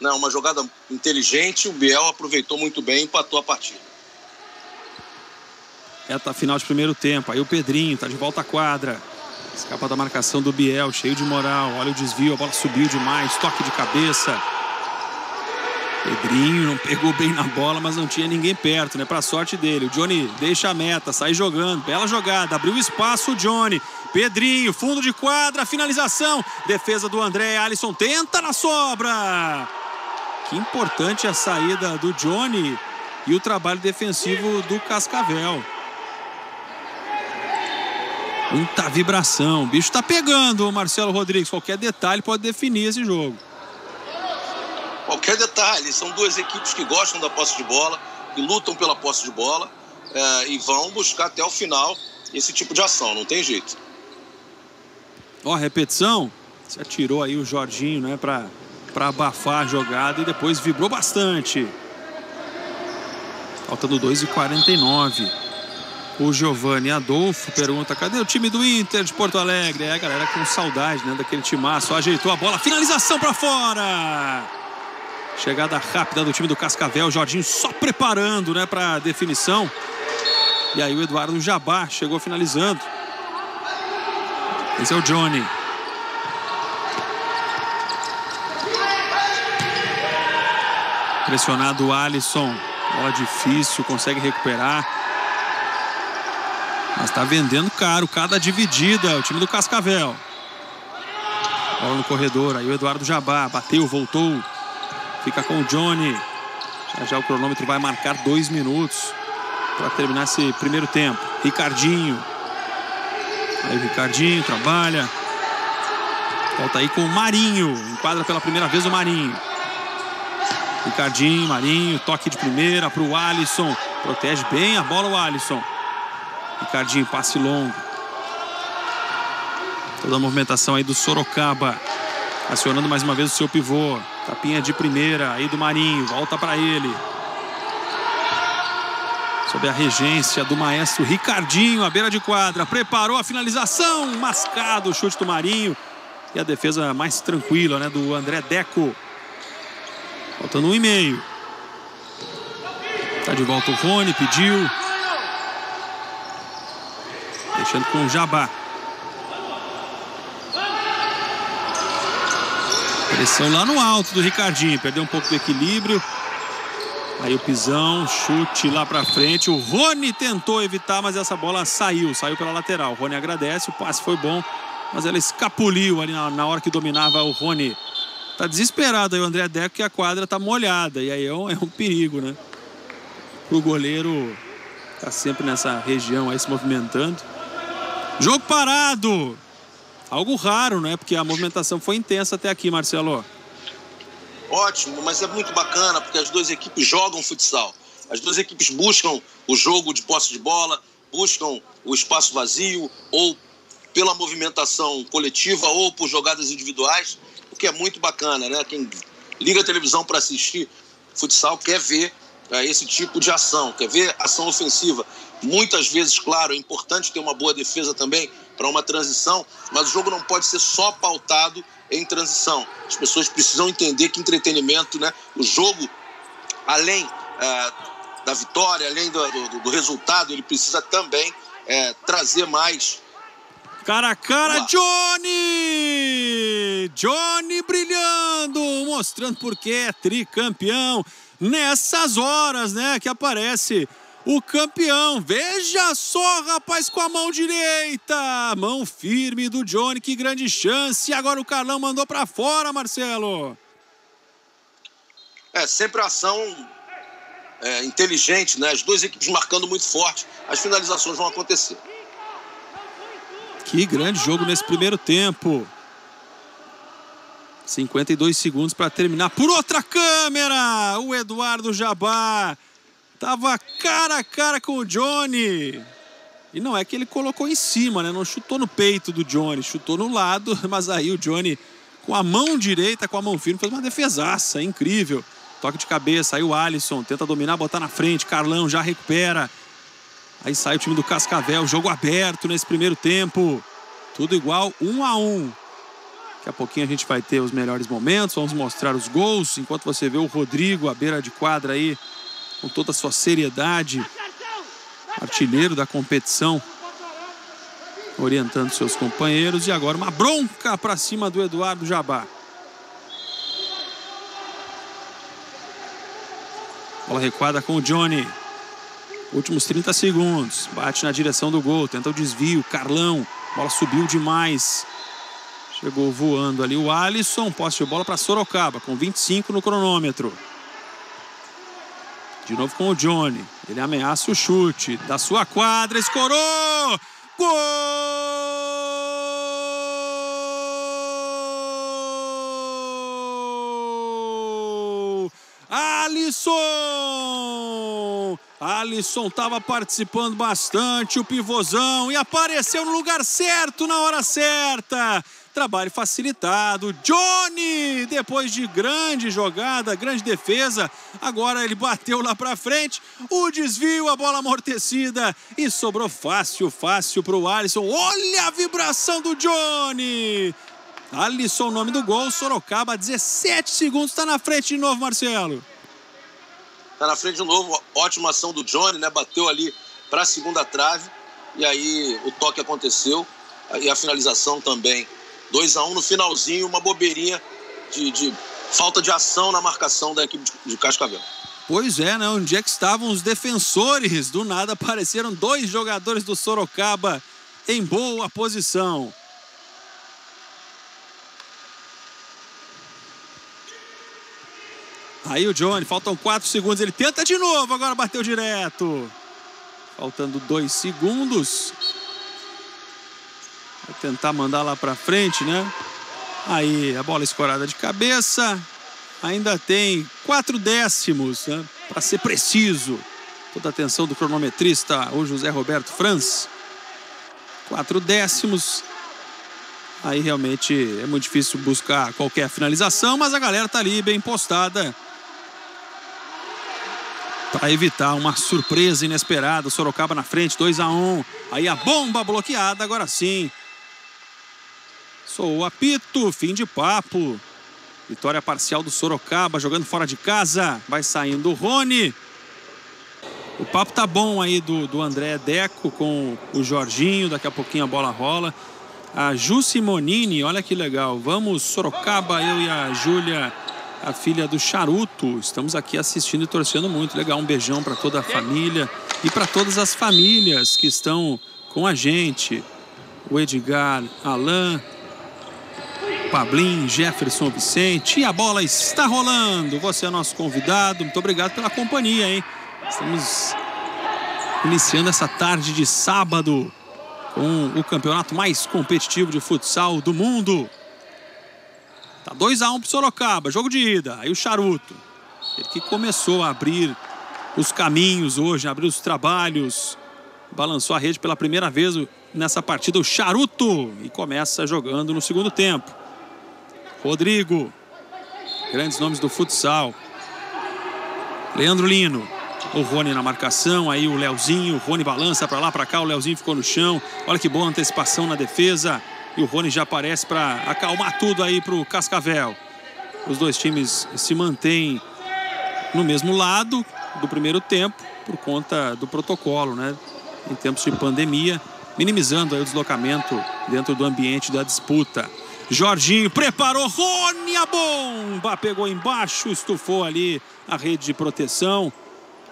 né, uma jogada inteligente, o Biel aproveitou muito bem e empatou a partida. Reta final de primeiro tempo, aí o Pedrinho tá de volta à quadra. Escapa da marcação do Biel, cheio de moral. Olha o desvio, a bola subiu demais, toque de cabeça. Pedrinho não pegou bem na bola, mas não tinha ninguém perto, né? Pra sorte dele. O Johnny deixa a meta, sai jogando. Bela jogada, abriu espaço o Johnny. Pedrinho, fundo de quadra, finalização. Defesa do André. Alisson tenta na sobra. Que importante a saída do Johnny e o trabalho defensivo do Cascavel. Muita vibração. O bicho tá pegando, Marcelo Rodrigues. Qualquer detalhe pode definir esse jogo. Qualquer detalhe. São duas equipes que gostam da posse de bola, que lutam pela posse de bola é, e vão buscar até o final esse tipo de ação. Não tem jeito. Ó, repetição. Você atirou aí o Jorginho, né, para para abafar a jogada e depois vibrou bastante. Faltando 2 e 49. O Giovanni Adolfo pergunta: cadê o time do Inter de Porto Alegre? É a galera com saudade né, daquele timaço. Ajeitou a bola, finalização para fora. Chegada rápida do time do Cascavel. Jorginho só preparando né, para definição. E aí o Eduardo Jabá chegou finalizando. Esse é o Johnny. Pressionado o Alisson. Bola difícil, consegue recuperar. Mas está vendendo caro cada dividida o time do Cascavel. Bola no corredor, aí o Eduardo Jabá bateu, voltou. Fica com o Johnny. Já já o cronômetro vai marcar dois minutos para terminar esse primeiro tempo. Ricardinho. Aí o Ricardinho trabalha. Volta aí com o Marinho. Enquadra pela primeira vez o Marinho. Ricardinho, Marinho, toque de primeira para o Alisson. Protege bem a bola o Alisson. Ricardinho, passe longo. Toda a movimentação aí do Sorocaba. Acionando mais uma vez o seu pivô. Tapinha de primeira aí do Marinho. Volta para ele. Sob a regência do maestro Ricardinho, à beira de quadra. Preparou a finalização. Mascado o chute do Marinho. E a defesa mais tranquila, né? Do André Deco. Faltando um e meio. Tá de volta o Rony, pediu. Deixando com o Jabá. Pressão lá no alto do Ricardinho. Perdeu um pouco do equilíbrio. Aí o pisão, chute lá pra frente. O Rony tentou evitar, mas essa bola saiu. Saiu pela lateral. O Rony agradece, o passe foi bom. Mas ela escapuliu ali na, na hora que dominava o Rony. Tá desesperado aí o André Deco que a quadra tá molhada. E aí é um, é um perigo, né? Pro goleiro tá sempre nessa região aí se movimentando. Jogo parado. Algo raro, né? Porque a movimentação foi intensa até aqui, Marcelo. Ótimo, mas é muito bacana porque as duas equipes jogam futsal. As duas equipes buscam o jogo de posse de bola, buscam o espaço vazio ou pela movimentação coletiva ou por jogadas individuais, o que é muito bacana, né? Quem liga a televisão para assistir futsal quer ver é, esse tipo de ação, quer ver ação ofensiva. Muitas vezes, claro, é importante ter uma boa defesa também para uma transição, mas o jogo não pode ser só pautado em transição. As pessoas precisam entender que entretenimento, né? O jogo, além é, da vitória, além do, do, do, resultado, ele precisa também é, trazer mais. Cara a cara, Johnny! Johnny brilhando, mostrando porque é tricampeão nessas horas, né? Que aparece o campeão. Veja só, rapaz, com a mão direita. Mão firme do Johnny, que grande chance. Agora o Carlão mandou para fora, Marcelo. É, sempre ação é, inteligente, né? As duas equipes marcando muito forte. As finalizações vão acontecer. Que grande jogo nesse primeiro tempo. 52 segundos para terminar. Por outra câmera, o Eduardo Jabá Tava cara a cara com o Johnny. E não é que ele colocou em cima, né? Não chutou no peito do Johnny, chutou no lado, mas aí o Johnny com a mão direita, com a mão firme, fez uma defesaça, incrível. Toque de cabeça, aí o Alisson tenta dominar, botar na frente, Carlão já recupera. Aí sai o time do Cascavel, jogo aberto nesse primeiro tempo. Tudo igual, um a um. Daqui a pouquinho a gente vai ter os melhores momentos, vamos mostrar os gols, enquanto você vê o Rodrigo à beira de quadra aí, com toda a sua seriedade, artilheiro da competição, orientando seus companheiros. E agora uma bronca para cima do Eduardo Jabá. Bola recuada com o Johnny. Últimos 30 segundos. Bate na direção do gol. Tenta o desvio. Carlão. Bola subiu demais. Chegou voando ali o Alisson. Posse de bola para Sorocaba. Com 25 no cronômetro. De novo com o Johnny. Ele ameaça o chute da sua quadra. Escorou! Gol! Alisson! Alisson estava participando bastante, o pivôzão, e apareceu no lugar certo na hora certa. Trabalho facilitado. Johnny, depois de grande jogada, grande defesa, agora ele bateu lá para frente. O desvio, a bola amortecida e sobrou fácil, fácil para o Alisson. Olha a vibração do Johnny. Alisson, nome do gol, Sorocaba, 17 segundos, está na frente de novo, Marcelo. Está na frente de novo, ótima ação do Johnny, né? Bateu ali para a segunda trave e aí o toque aconteceu e a finalização também 2 a 1 um, no finalzinho, uma bobeirinha de, de, falta de ação na marcação da equipe de Cascavel. Pois é, né? Onde é que estavam os defensores? Do nada apareceram dois jogadores do Sorocaba em boa posição. Aí o Johnny, faltam quatro segundos, ele tenta de novo, agora bateu direto. Faltando dois segundos. Vai tentar mandar lá para frente, né? Aí a bola escorada de cabeça. Ainda tem quatro décimos, né? Para ser preciso. Toda a atenção do cronometrista, o José Roberto Franz. Quatro décimos. Aí realmente é muito difícil buscar qualquer finalização, mas a galera tá ali bem postada para evitar uma surpresa inesperada. Sorocaba na frente, 2 a 1 um. Aí a bomba bloqueada, agora sim. Sou o apito, fim de papo. Vitória parcial do Sorocaba, jogando fora de casa. Vai saindo o Rony. O papo tá bom aí do, do André Deco com o Jorginho. Daqui a pouquinho a bola rola. A Ju Simonini, olha que legal. Vamos, Sorocaba, eu e a Júlia, a filha do Charuto. Estamos aqui assistindo e torcendo muito. Legal, um beijão para toda a família e para todas as famílias que estão com a gente. O Edgar Alain, Pablin, Jefferson Vicente. E a bola está rolando. Você é nosso convidado. Muito obrigado pela companhia, hein? Estamos iniciando essa tarde de sábado com o campeonato mais competitivo de futsal do mundo. Tá 2 a 1 um pro Sorocaba, jogo de ida. Aí o Charuto, ele que começou a abrir os caminhos hoje, abrir os trabalhos. Balançou a rede pela primeira vez nessa partida o Charuto e começa jogando no segundo tempo. Rodrigo, grandes nomes do futsal. Leandro Lino, o Rony na marcação, aí o Leozinho, o Rony balança para lá, para cá, o Leozinho ficou no chão. Olha que boa antecipação na defesa. E o Rony já aparece para acalmar tudo aí para o Cascavel. Os dois times se mantêm no mesmo lado do primeiro tempo por conta do protocolo, né? Em tempos de pandemia, minimizando o deslocamento dentro do ambiente da disputa. Jorginho preparou, Rony a bomba, pegou embaixo, estufou ali a rede de proteção.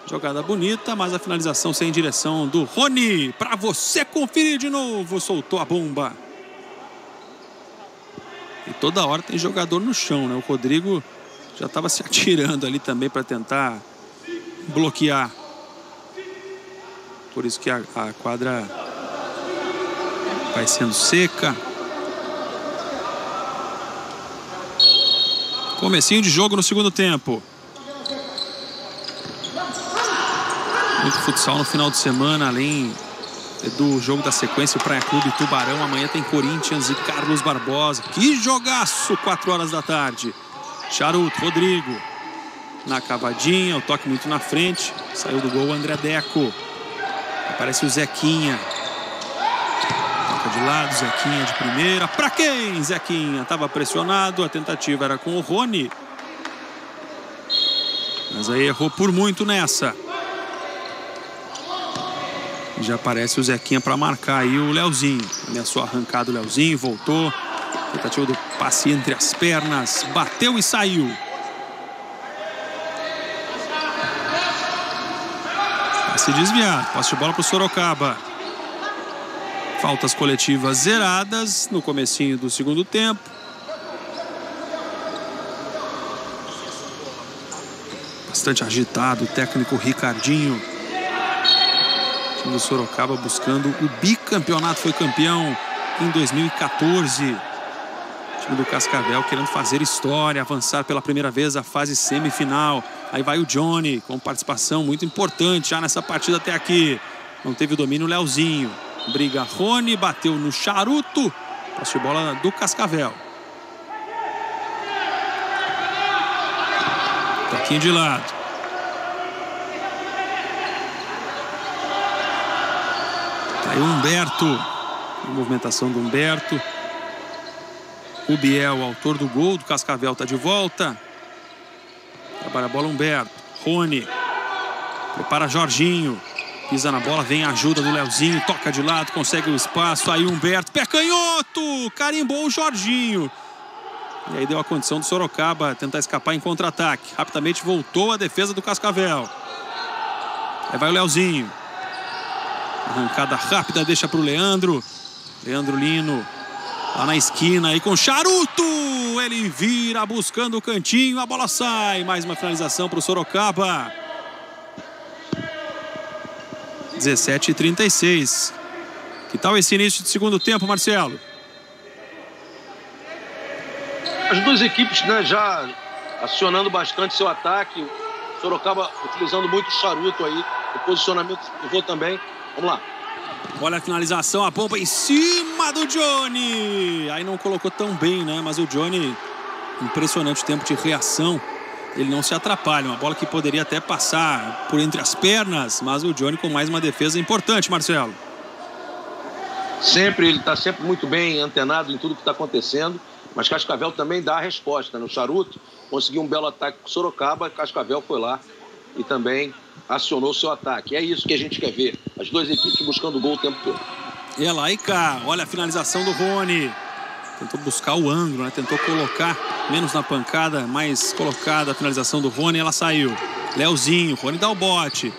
Jogada bonita, mas a finalização sem direção do Rony. Para você conferir de novo, soltou a bomba. E toda hora tem jogador no chão, né? O Rodrigo já estava se atirando ali também para tentar bloquear. Por isso que a, a quadra vai sendo seca. Comecinho de jogo no segundo tempo. Muito futsal no final de semana, além do jogo da sequência, o Praia Clube Tubarão. Amanhã tem Corinthians e Carlos Barbosa. Que jogaço, 4 horas da tarde. Charuto, Rodrigo. Na cavadinha, o toque muito na frente. Saiu do gol o André Deco. Aparece o Zequinha. De lado, Zequinha de primeira. Pra quem? Zequinha estava pressionado. A tentativa era com o Rony. Mas aí errou por muito nessa. Já aparece o Zequinha para marcar aí o Leozinho. Ameaçou arrancado o Leozinho, voltou. Tentativa do passe entre as pernas. Bateu e saiu. Passe desviado. Passe de bola para o Sorocaba. Faltas coletivas zeradas no comecinho do segundo tempo. Bastante agitado o técnico Ricardinho time do Sorocaba buscando o bicampeonato, foi campeão em 2014. O time do Cascavel querendo fazer história, avançar pela primeira vez a fase semifinal. Aí vai o Johnny com participação muito importante já nessa partida até aqui. Não teve o domínio o Leozinho. Briga Rony, bateu no charuto. Passe de bola do Cascavel. Toquinho de lado. Aí o Humberto, a movimentação do Humberto. O Biel, autor do gol do Cascavel, está de volta. Trabalha a bola Humberto. Rony. Prepara Jorginho. Pisa na bola, vem a ajuda do Leozinho. Toca de lado, consegue o espaço. Aí Humberto, pé canhoto. Carimbou o Jorginho. E aí deu a condição do Sorocaba tentar escapar em contra-ataque. Rapidamente voltou a defesa do Cascavel. Aí vai o Leozinho. Arrancada rápida, deixa para o Leandro. Leandro Lino lá na esquina aí com charuto. Ele vira buscando o cantinho, a bola sai. Mais uma finalização para o Sorocaba. 17 e 36. Que tal esse início de segundo tempo, Marcelo? As duas equipes né, já acionando bastante seu ataque. Sorocaba utilizando muito o charuto aí. O posicionamento vou também. Vamos lá. Olha a finalização, a bomba em cima do Johnny. Aí não colocou tão bem, né? Mas o Johnny, impressionante o tempo de reação. Ele não se atrapalha. Uma bola que poderia até passar por entre as pernas. Mas o Johnny com mais uma defesa importante, Marcelo. Sempre, ele está sempre muito bem antenado em tudo que está acontecendo. Mas Cascavel também dá a resposta. No né? charuto, conseguiu um belo ataque com Sorocaba. Cascavel foi lá e também acionou seu ataque. É isso que a gente quer ver. As duas equipes buscando gol o tempo todo. E é lá e cá. Olha a finalização do Rony. Tentou buscar o ângulo, né? Tentou colocar menos na pancada, mais colocada a finalização do Rony. Ela saiu. Leozinho. Rony dá o bote.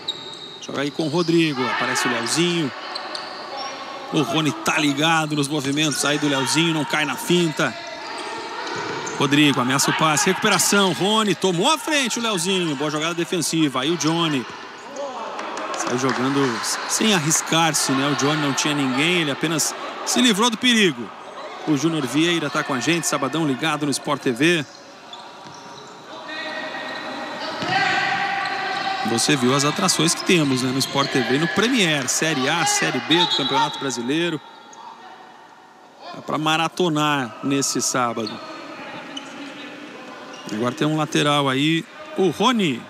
Joga aí com o Rodrigo. Aparece o Leozinho. O Rony tá ligado nos movimentos aí do Leozinho. Não cai na finta. Rodrigo ameaça o passe, recuperação, Rony tomou a frente o Leozinho, boa jogada defensiva, aí o Johnny saiu jogando sem arriscar-se, né? O Johnny não tinha ninguém, ele apenas se livrou do perigo. O Júnior Vieira está com a gente, sabadão ligado no Sport TV. Você viu as atrações que temos né, no Sport TV, no Premier, Série A, Série B do Campeonato Brasileiro. Dá para maratonar nesse sábado. Agora tem um lateral aí, o Rony.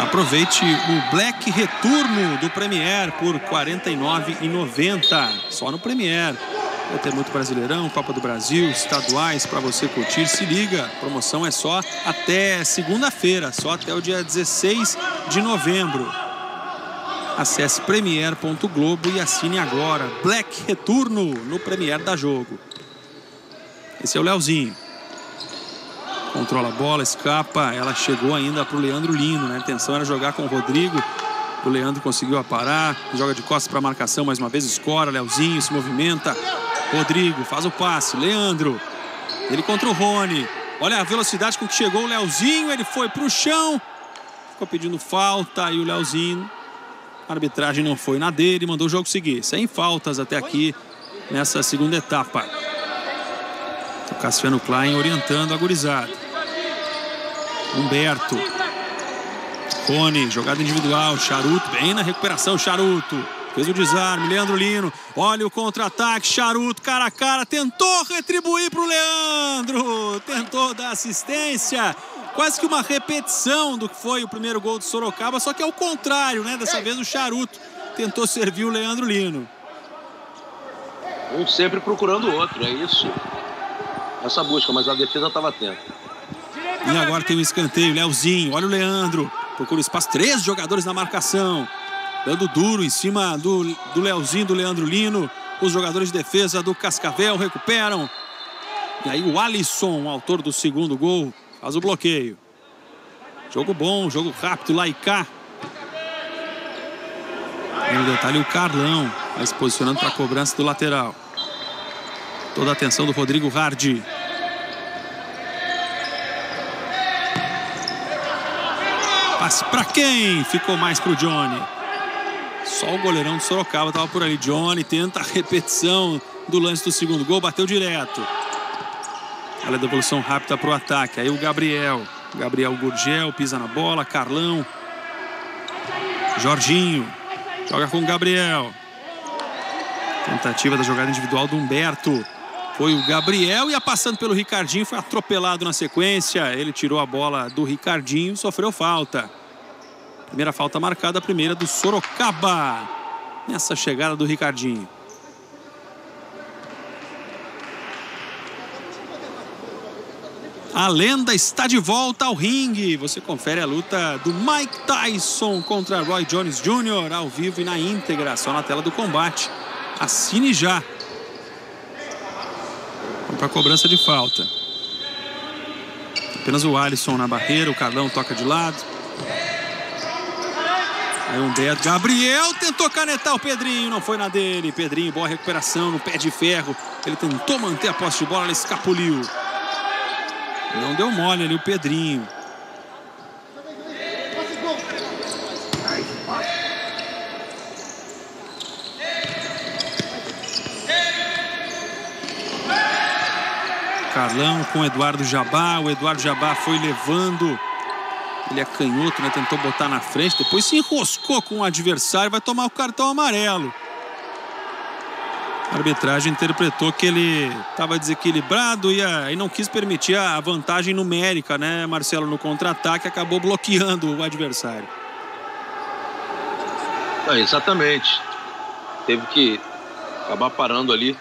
Aproveite o Black Retorno do Premier por R$ 49,90. Só no Premier. Vai ter muito Brasileirão, Copa do Brasil, estaduais para você curtir. Se liga, promoção é só até segunda-feira, só até o dia 16 de novembro. Acesse premier.globo e assine agora. Black Retorno no Premier da Jogo. Esse é o Leozinho. Controla a bola, escapa. Ela chegou ainda para o Leandro Lino. Né? A intenção era jogar com o Rodrigo. O Leandro conseguiu aparar. Joga de costas para a marcação mais uma vez. Escora. Leozinho se movimenta. Rodrigo faz o passe. Leandro. Ele contra o Rony. Olha a velocidade com que chegou o Leozinho. Ele foi para o chão. Ficou pedindo falta. E o Leozinho. A arbitragem não foi na dele. Mandou o jogo seguir. Sem faltas até aqui nessa segunda etapa. Cassiano Klein orientando a gurizada. Humberto. Rony, jogada individual. Charuto, bem na recuperação, Charuto. Fez o desarme, Leandro Lino. Olha o contra-ataque, Charuto, cara a cara. Tentou retribuir para o Leandro. Tentou dar assistência. Quase que uma repetição do que foi o primeiro gol do Sorocaba, só que é o contrário, né? Dessa vez o Charuto tentou servir o Leandro Lino. Um sempre procurando o outro, é isso essa busca, mas a defesa estava atenta. E agora tem um escanteio, Leozinho, olha o Leandro, procura espaço, três jogadores na marcação, dando duro em cima do, do Leozinho, do Leandro Lino, os jogadores de defesa do Cascavel recuperam, e aí o Alisson, autor do segundo gol, faz o bloqueio. Jogo bom, jogo rápido, lá e cá. E no detalhe o Carlão, vai se posicionando para a cobrança do lateral. Toda a atenção do Rodrigo Hardy. Passe para quem? Ficou mais para o Johnny. Só o goleirão do Sorocaba estava por ali. Johnny tenta a repetição do lance do segundo gol, bateu direto. Olha a devolução rápida para o ataque. Aí o Gabriel. Gabriel Gurgel pisa na bola. Carlão. Jorginho. Joga com o Gabriel. Tentativa da jogada individual do Humberto. Foi o Gabriel, ia passando pelo Ricardinho, foi atropelado na sequência. Ele tirou a bola do Ricardinho, sofreu falta. Primeira falta marcada, a primeira do Sorocaba. Nessa chegada do Ricardinho. A lenda está de volta ao ringue. Você confere a luta do Mike Tyson contra Roy Jones Jr. ao vivo e na íntegra, só na tela do combate. Assine já para cobrança de falta. Apenas o Alisson na barreira, o Carlão toca de lado. Aí o Humberto. Gabriel tentou canetar o Pedrinho, não foi na dele. Pedrinho, boa recuperação no pé de ferro. Ele tentou manter a posse de bola, ele escapuliu. Não deu mole ali o Pedrinho. Carlão com o Eduardo Jabá. O Eduardo Jabá foi levando. Ele é canhoto, né? Tentou botar na frente. Depois se enroscou com o adversário. Vai tomar o cartão amarelo. A arbitragem interpretou que ele estava desequilibrado e, e não quis permitir a vantagem numérica, né, Marcelo, no contra-ataque, acabou bloqueando o adversário. É, exatamente. Teve que acabar parando ali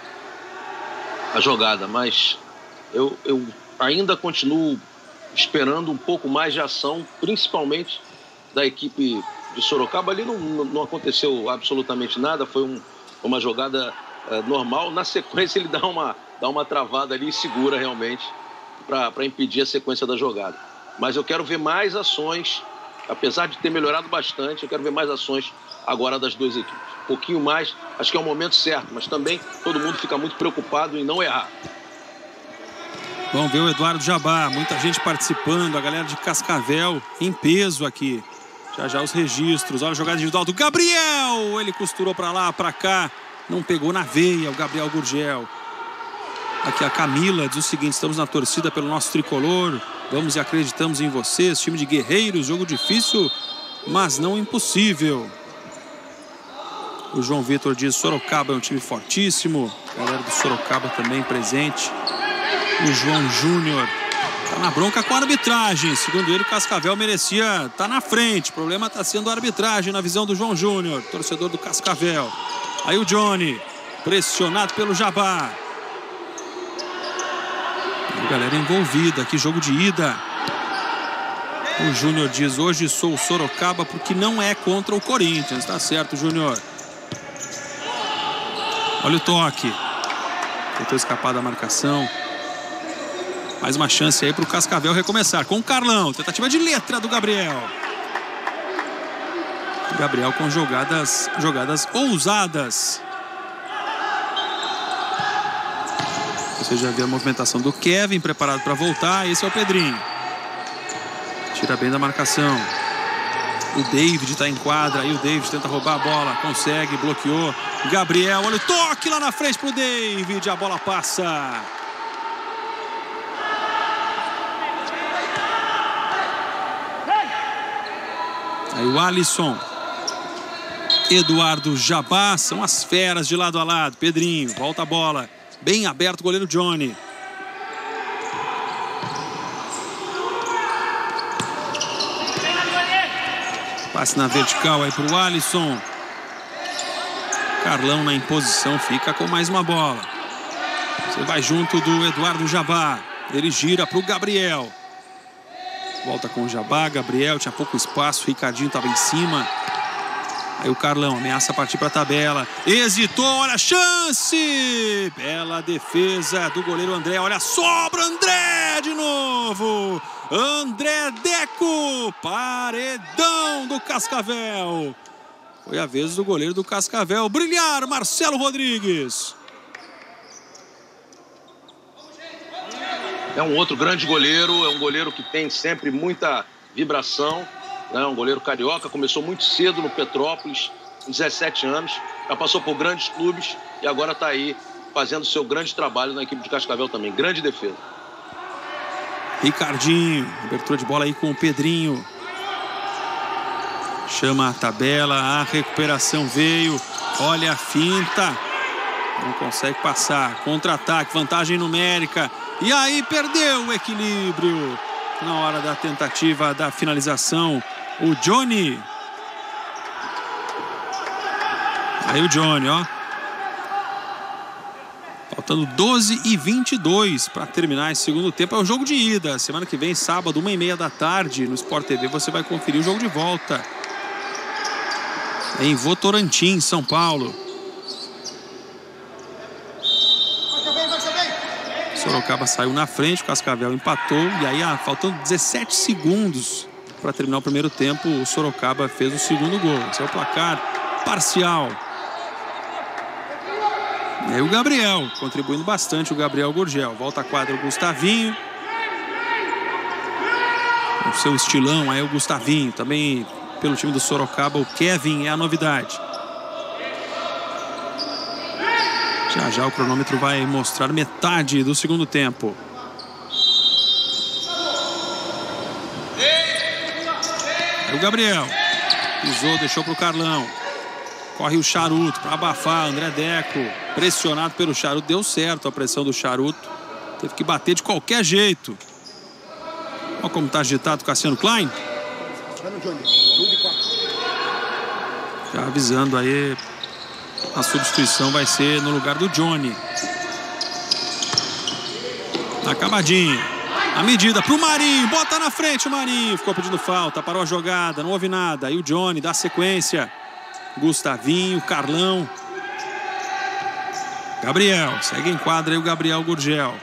a jogada, mas eu, eu ainda continuo esperando um pouco mais de ação, principalmente da equipe de Sorocaba. Ali não, não aconteceu absolutamente nada, foi um, uma jogada uh, normal. Na sequência, ele dá uma, dá uma travada ali e segura realmente para impedir a sequência da jogada. Mas eu quero ver mais ações, apesar de ter melhorado bastante, eu quero ver mais ações agora das duas equipes. Um pouquinho mais, acho que é o momento certo, mas também todo mundo fica muito preocupado em não errar. Vamos ver o Eduardo Jabá, muita gente participando, a galera de Cascavel em peso aqui. Já já os registros, olha a jogada individual do Gabriel, ele costurou para lá, para cá, não pegou na veia o Gabriel Gurgel. Aqui a Camila diz o seguinte, estamos na torcida pelo nosso tricolor, vamos e acreditamos em vocês, time de guerreiros, jogo difícil, mas não impossível. O João Vitor diz Sorocaba é um time fortíssimo, a galera do Sorocaba também presente. O João Júnior tá na bronca com a arbitragem. Segundo ele, Cascavel merecia tá na frente. O problema está sendo a arbitragem na visão do João Júnior, torcedor do Cascavel. Aí o Johnny, pressionado pelo Jabá. A galera envolvida, que jogo de ida. O Júnior diz: Hoje sou o Sorocaba porque não é contra o Corinthians. Tá certo, Júnior. Olha o toque. Tentou escapar da marcação. Mais uma chance aí para o Cascavel recomeçar com o Carlão. Tentativa de letra do Gabriel. Gabriel com jogadas, jogadas ousadas. Você já viu a movimentação do Kevin preparado para voltar. Esse é o Pedrinho. Tira bem da marcação. O David está em quadra. Aí o David tenta roubar a bola. Consegue, bloqueou. Gabriel, olha o toque lá na frente para o David. A bola passa. Aí o Alisson. Eduardo Jabá. São as feras de lado a lado. Pedrinho, volta a bola. Bem aberto o goleiro Johnny. Passe na vertical aí para o Alisson. Carlão na imposição, fica com mais uma bola. Você vai junto do Eduardo Jabá. Ele gira para o Gabriel. Volta com o Jabá, Gabriel, tinha pouco espaço, Ricardinho estava em cima. Aí o Carlão ameaça partir para a tabela. Hesitou, olha a chance! Bela defesa do goleiro André. Olha sobra, André de novo! André Deco, paredão do Cascavel. Foi a vez do goleiro do Cascavel brilhar, Marcelo Rodrigues. É um outro grande goleiro, é um goleiro que tem sempre muita vibração. Né? Um goleiro carioca, começou muito cedo no Petrópolis, com 17 anos, já passou por grandes clubes e agora está aí fazendo seu grande trabalho na equipe de Cascavel também. Grande defesa. Ricardinho, abertura de bola aí com o Pedrinho. Chama a tabela, a recuperação veio. Olha a finta. Não consegue passar. Contra-ataque, vantagem numérica. E aí perdeu o equilíbrio na hora da tentativa da finalização. O Johnny. Aí o Johnny, ó. Faltando 12 e 22 para terminar esse segundo tempo. É o jogo de ida. Semana que vem, sábado, uma e meia da tarde, no Sport TV, você vai conferir o jogo de volta. Em Votorantim, São Paulo. Sorocaba saiu na frente, o Cascavel empatou. E aí, ah, faltando 17 segundos para terminar o primeiro tempo, o Sorocaba fez o segundo gol. Esse é o placar parcial. E aí o Gabriel, contribuindo bastante, o Gabriel Gurgel. Volta a quadra o Gustavinho. O seu estilão aí o Gustavinho. Também pelo time do Sorocaba, o Kevin é a novidade. Já já o cronômetro vai mostrar metade do segundo tempo. É o Gabriel. Pisou, deixou para o Carlão. Corre o Charuto para abafar. André Deco, pressionado pelo Charuto. Deu certo a pressão do Charuto. Teve que bater de qualquer jeito. Olha como está agitado o Cassiano Klein. Já avisando aí a substituição vai ser no lugar do Johnny. Acabadinho. A medida para o Marinho. Bota na frente o Marinho. Ficou pedindo falta. Parou a jogada. Não houve nada. Aí o Johnny dá sequência. Gustavinho, Carlão. Gabriel. Segue em quadra aí o Gabriel Gurgel.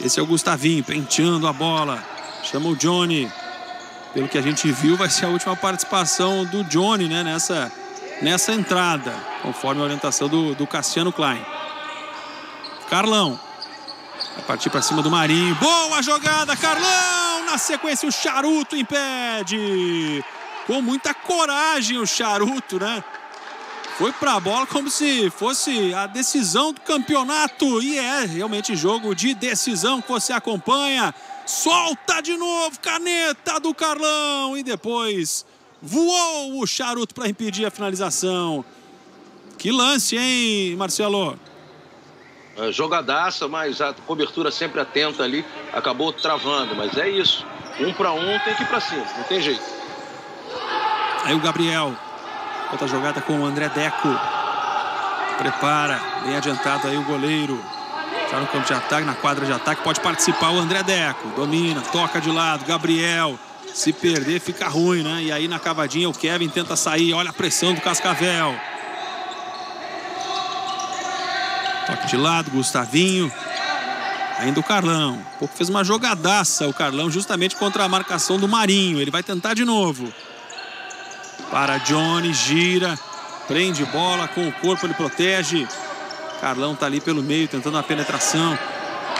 Esse é o Gustavinho penteando a bola. Chama o Johnny. Pelo que a gente viu, vai ser a última participação do Johnny né, nessa nessa entrada, conforme a orientação do, do Cassiano Klein. Carlão. Vai partir para cima do Marinho. Boa jogada, Carlão! Na sequência, o Charuto impede. Com muita coragem o Charuto, né? Foi para a bola como se fosse a decisão do campeonato. E é realmente jogo de decisão que você acompanha. Solta de novo, caneta do Carlão. E depois Voou o charuto para impedir a finalização. Que lance, hein, Marcelo? É, jogadaça, mas a cobertura sempre atenta ali, acabou travando. Mas é isso. Um para um tem que ir para cima, não tem jeito. Aí o Gabriel. Outra jogada com o André Deco. Prepara, bem adiantado aí o goleiro. Já no campo de ataque, na quadra de ataque, pode participar o André Deco. Domina, toca de lado, Gabriel. Se perder, fica ruim, né? E aí na cavadinha o Kevin tenta sair. Olha a pressão do Cascavel. Toque de lado, Gustavinho. Ainda o Carlão. Um pouco fez uma jogadaça o Carlão, justamente contra a marcação do Marinho. Ele vai tentar de novo. Para Johnny, gira. Prende bola com o corpo, ele protege. Carlão tá ali pelo meio, tentando a penetração.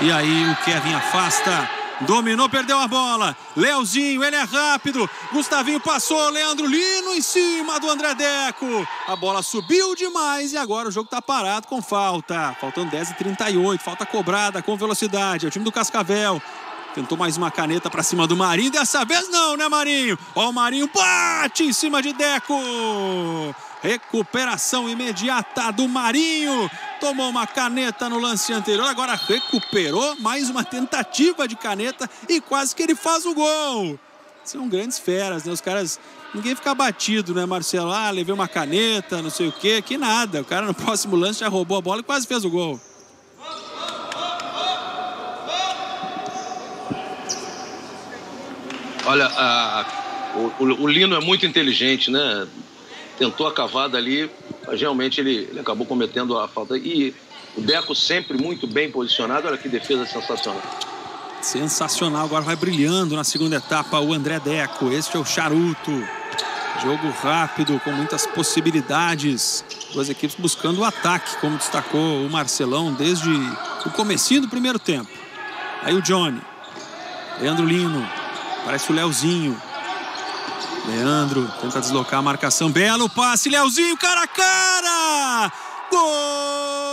E aí o Kevin afasta. Dominou, perdeu a bola. Leozinho, ele é rápido. Gustavinho passou. Leandro Lino em cima do André Deco. A bola subiu demais e agora o jogo está parado com falta. Faltando 10 e 38. Falta cobrada com velocidade. É o time do Cascavel. Tentou mais uma caneta para cima do Marinho. Dessa vez não, né, Marinho? Ó, o Marinho bate em cima de Deco. Recuperação imediata do Marinho. Tomou uma caneta no lance anterior, agora recuperou mais uma tentativa de caneta e quase que ele faz o gol. São grandes feras, né? Os caras. Ninguém fica batido, né, Marcelo? Ah, levei uma caneta, não sei o quê, que nada. O cara no próximo lance já roubou a bola e quase fez o gol. Olha, a, o, o, Lino é muito inteligente, né? Tentou a cavada ali, mas realmente ele, ele acabou cometendo a falta. E o Deco sempre muito bem posicionado, olha que defesa sensacional. Sensacional, agora vai brilhando na segunda etapa o André Deco. Este é o charuto. Jogo rápido, com muitas possibilidades. Duas equipes buscando o ataque, como destacou o Marcelão desde o comecinho do primeiro tempo. Aí o Johnny. Leandro Lino. Parece o Leozinho. Leandro tenta deslocar a marcação. Belo passe, Leozinho, cara a cara! Gol!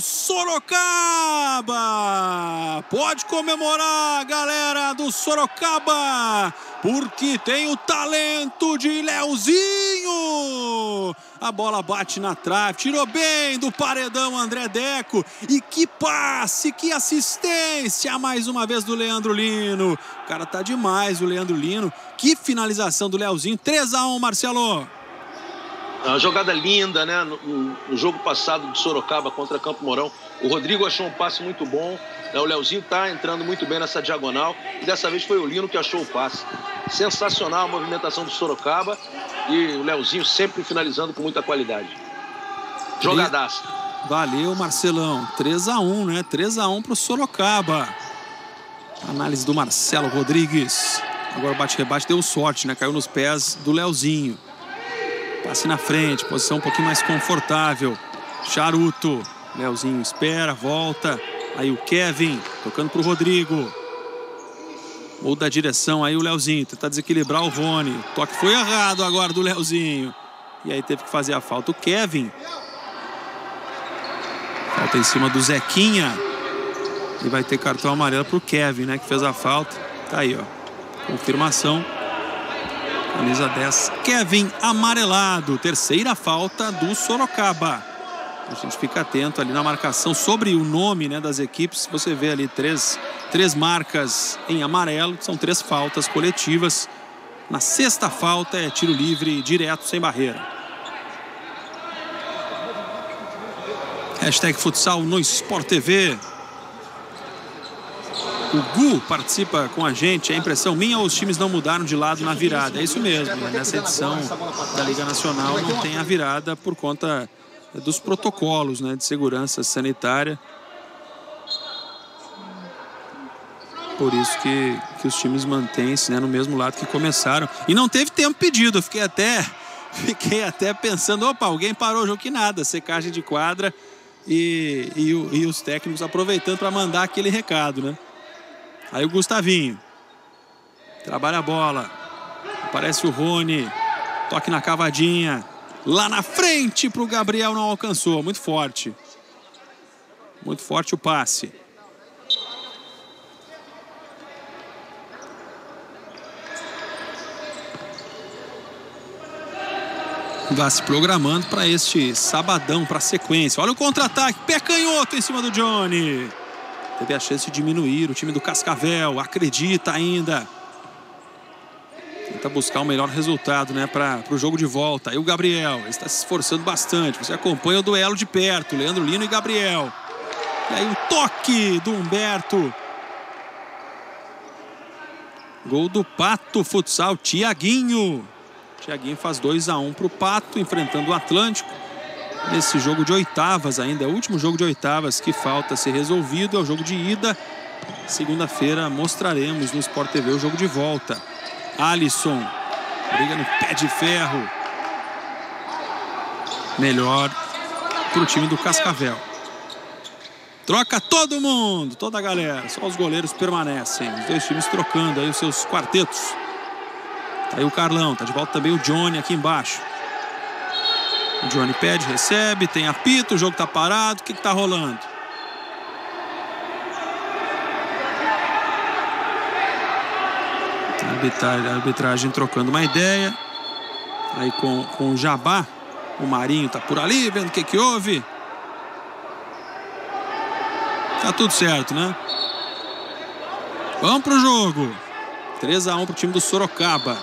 Sorocaba! Pode comemorar, galera do Sorocaba! porque tem o talento de Leozinho. A bola bate na trave, tirou bem do paredão André Deco. E que passe, que assistência mais uma vez do Leandro Lino. O cara tá demais, o Leandro Lino. Que finalização do Leozinho. 3 a 1 Marcelo. Uma jogada linda, né? No, no, jogo passado de Sorocaba contra Campo Mourão. O Rodrigo achou um passe muito bom. Né? O Leozinho tá entrando muito bem nessa diagonal. E dessa vez foi o Lino que achou o passe. Sensacional a movimentação do Sorocaba. E o Leozinho sempre finalizando com muita qualidade. Jogadaça. Valeu, Marcelão. 3 a 1 né? 3 a 1 pro Sorocaba. Análise do Marcelo Rodrigues. Agora o bate-rebate deu sorte, né? Caiu nos pés do Leozinho. Passe na frente, posição um pouquinho mais confortável. Charuto. Leozinho espera, volta. Aí o Kevin, tocando pro Rodrigo. Muda a direção aí o Leozinho, tenta desequilibrar o Rony. O toque foi errado agora do Leozinho. E aí teve que fazer a falta o Kevin. Falta em cima do Zequinha. E vai ter cartão amarelo pro Kevin, né? Que fez a falta. Tá aí, ó. Confirmação. Camisa 10, Kevin amarelado. Terceira falta do Sorocaba. A gente fica atento ali na marcação sobre o nome né, das equipes. Você vê ali três, três marcas em amarelo. São três faltas coletivas. Na sexta falta é tiro livre direto, sem barreira. Hashtag futsal no Sport TV. O Gu participa com a gente. É impressão minha ou os times não mudaram de lado na virada? É isso mesmo. Né? Nessa edição da Liga Nacional não tem a virada por conta dos protocolos né, de segurança sanitária. Por isso que, que os times mantêm-se né, no mesmo lado que começaram. E não teve tempo pedido. Eu fiquei até, fiquei até pensando, opa, alguém parou o jogo que nada. Secagem de quadra e, e, e os técnicos aproveitando para mandar aquele recado, né? Aí o Gustavinho. Trabalha a bola. Aparece o Rony. Toque na cavadinha. Lá na frente para o Gabriel não alcançou. Muito forte. Muito forte o passe. Vai se programando para este sabadão, para a sequência. Olha o contra-ataque. Pé canhoto em cima do Johnny teve a chance de diminuir. O time do Cascavel acredita ainda. Tenta buscar o um melhor resultado né, para o jogo de volta. E o Gabriel está se esforçando bastante. Você acompanha o duelo de perto. Leandro Lino e Gabriel. E aí o toque do Humberto. Gol do Pato Futsal, Tiaguinho. Tiaguinho faz 2 a 1 um para o Pato, enfrentando o Atlântico nesse jogo de oitavas ainda. É o último jogo de oitavas que falta ser resolvido. É o jogo de ida. Segunda-feira mostraremos no Sport TV o jogo de volta. Alisson. Briga no pé de ferro. Melhor para o time do Cascavel. Troca todo mundo, toda a galera. Só os goleiros permanecem. Os dois times trocando aí os seus quartetos. Tá aí o Carlão, tá de volta também o Johnny aqui embaixo. O Johnny pede, recebe, tem apito, o jogo tá parado. O que, que tá rolando? A arbitragem, trocando uma ideia. Aí com, com o Jabá, o Marinho tá por ali, vendo o que, que houve. Tá tudo certo, né? Vamos pro jogo. 3 a 1 pro time do Sorocaba.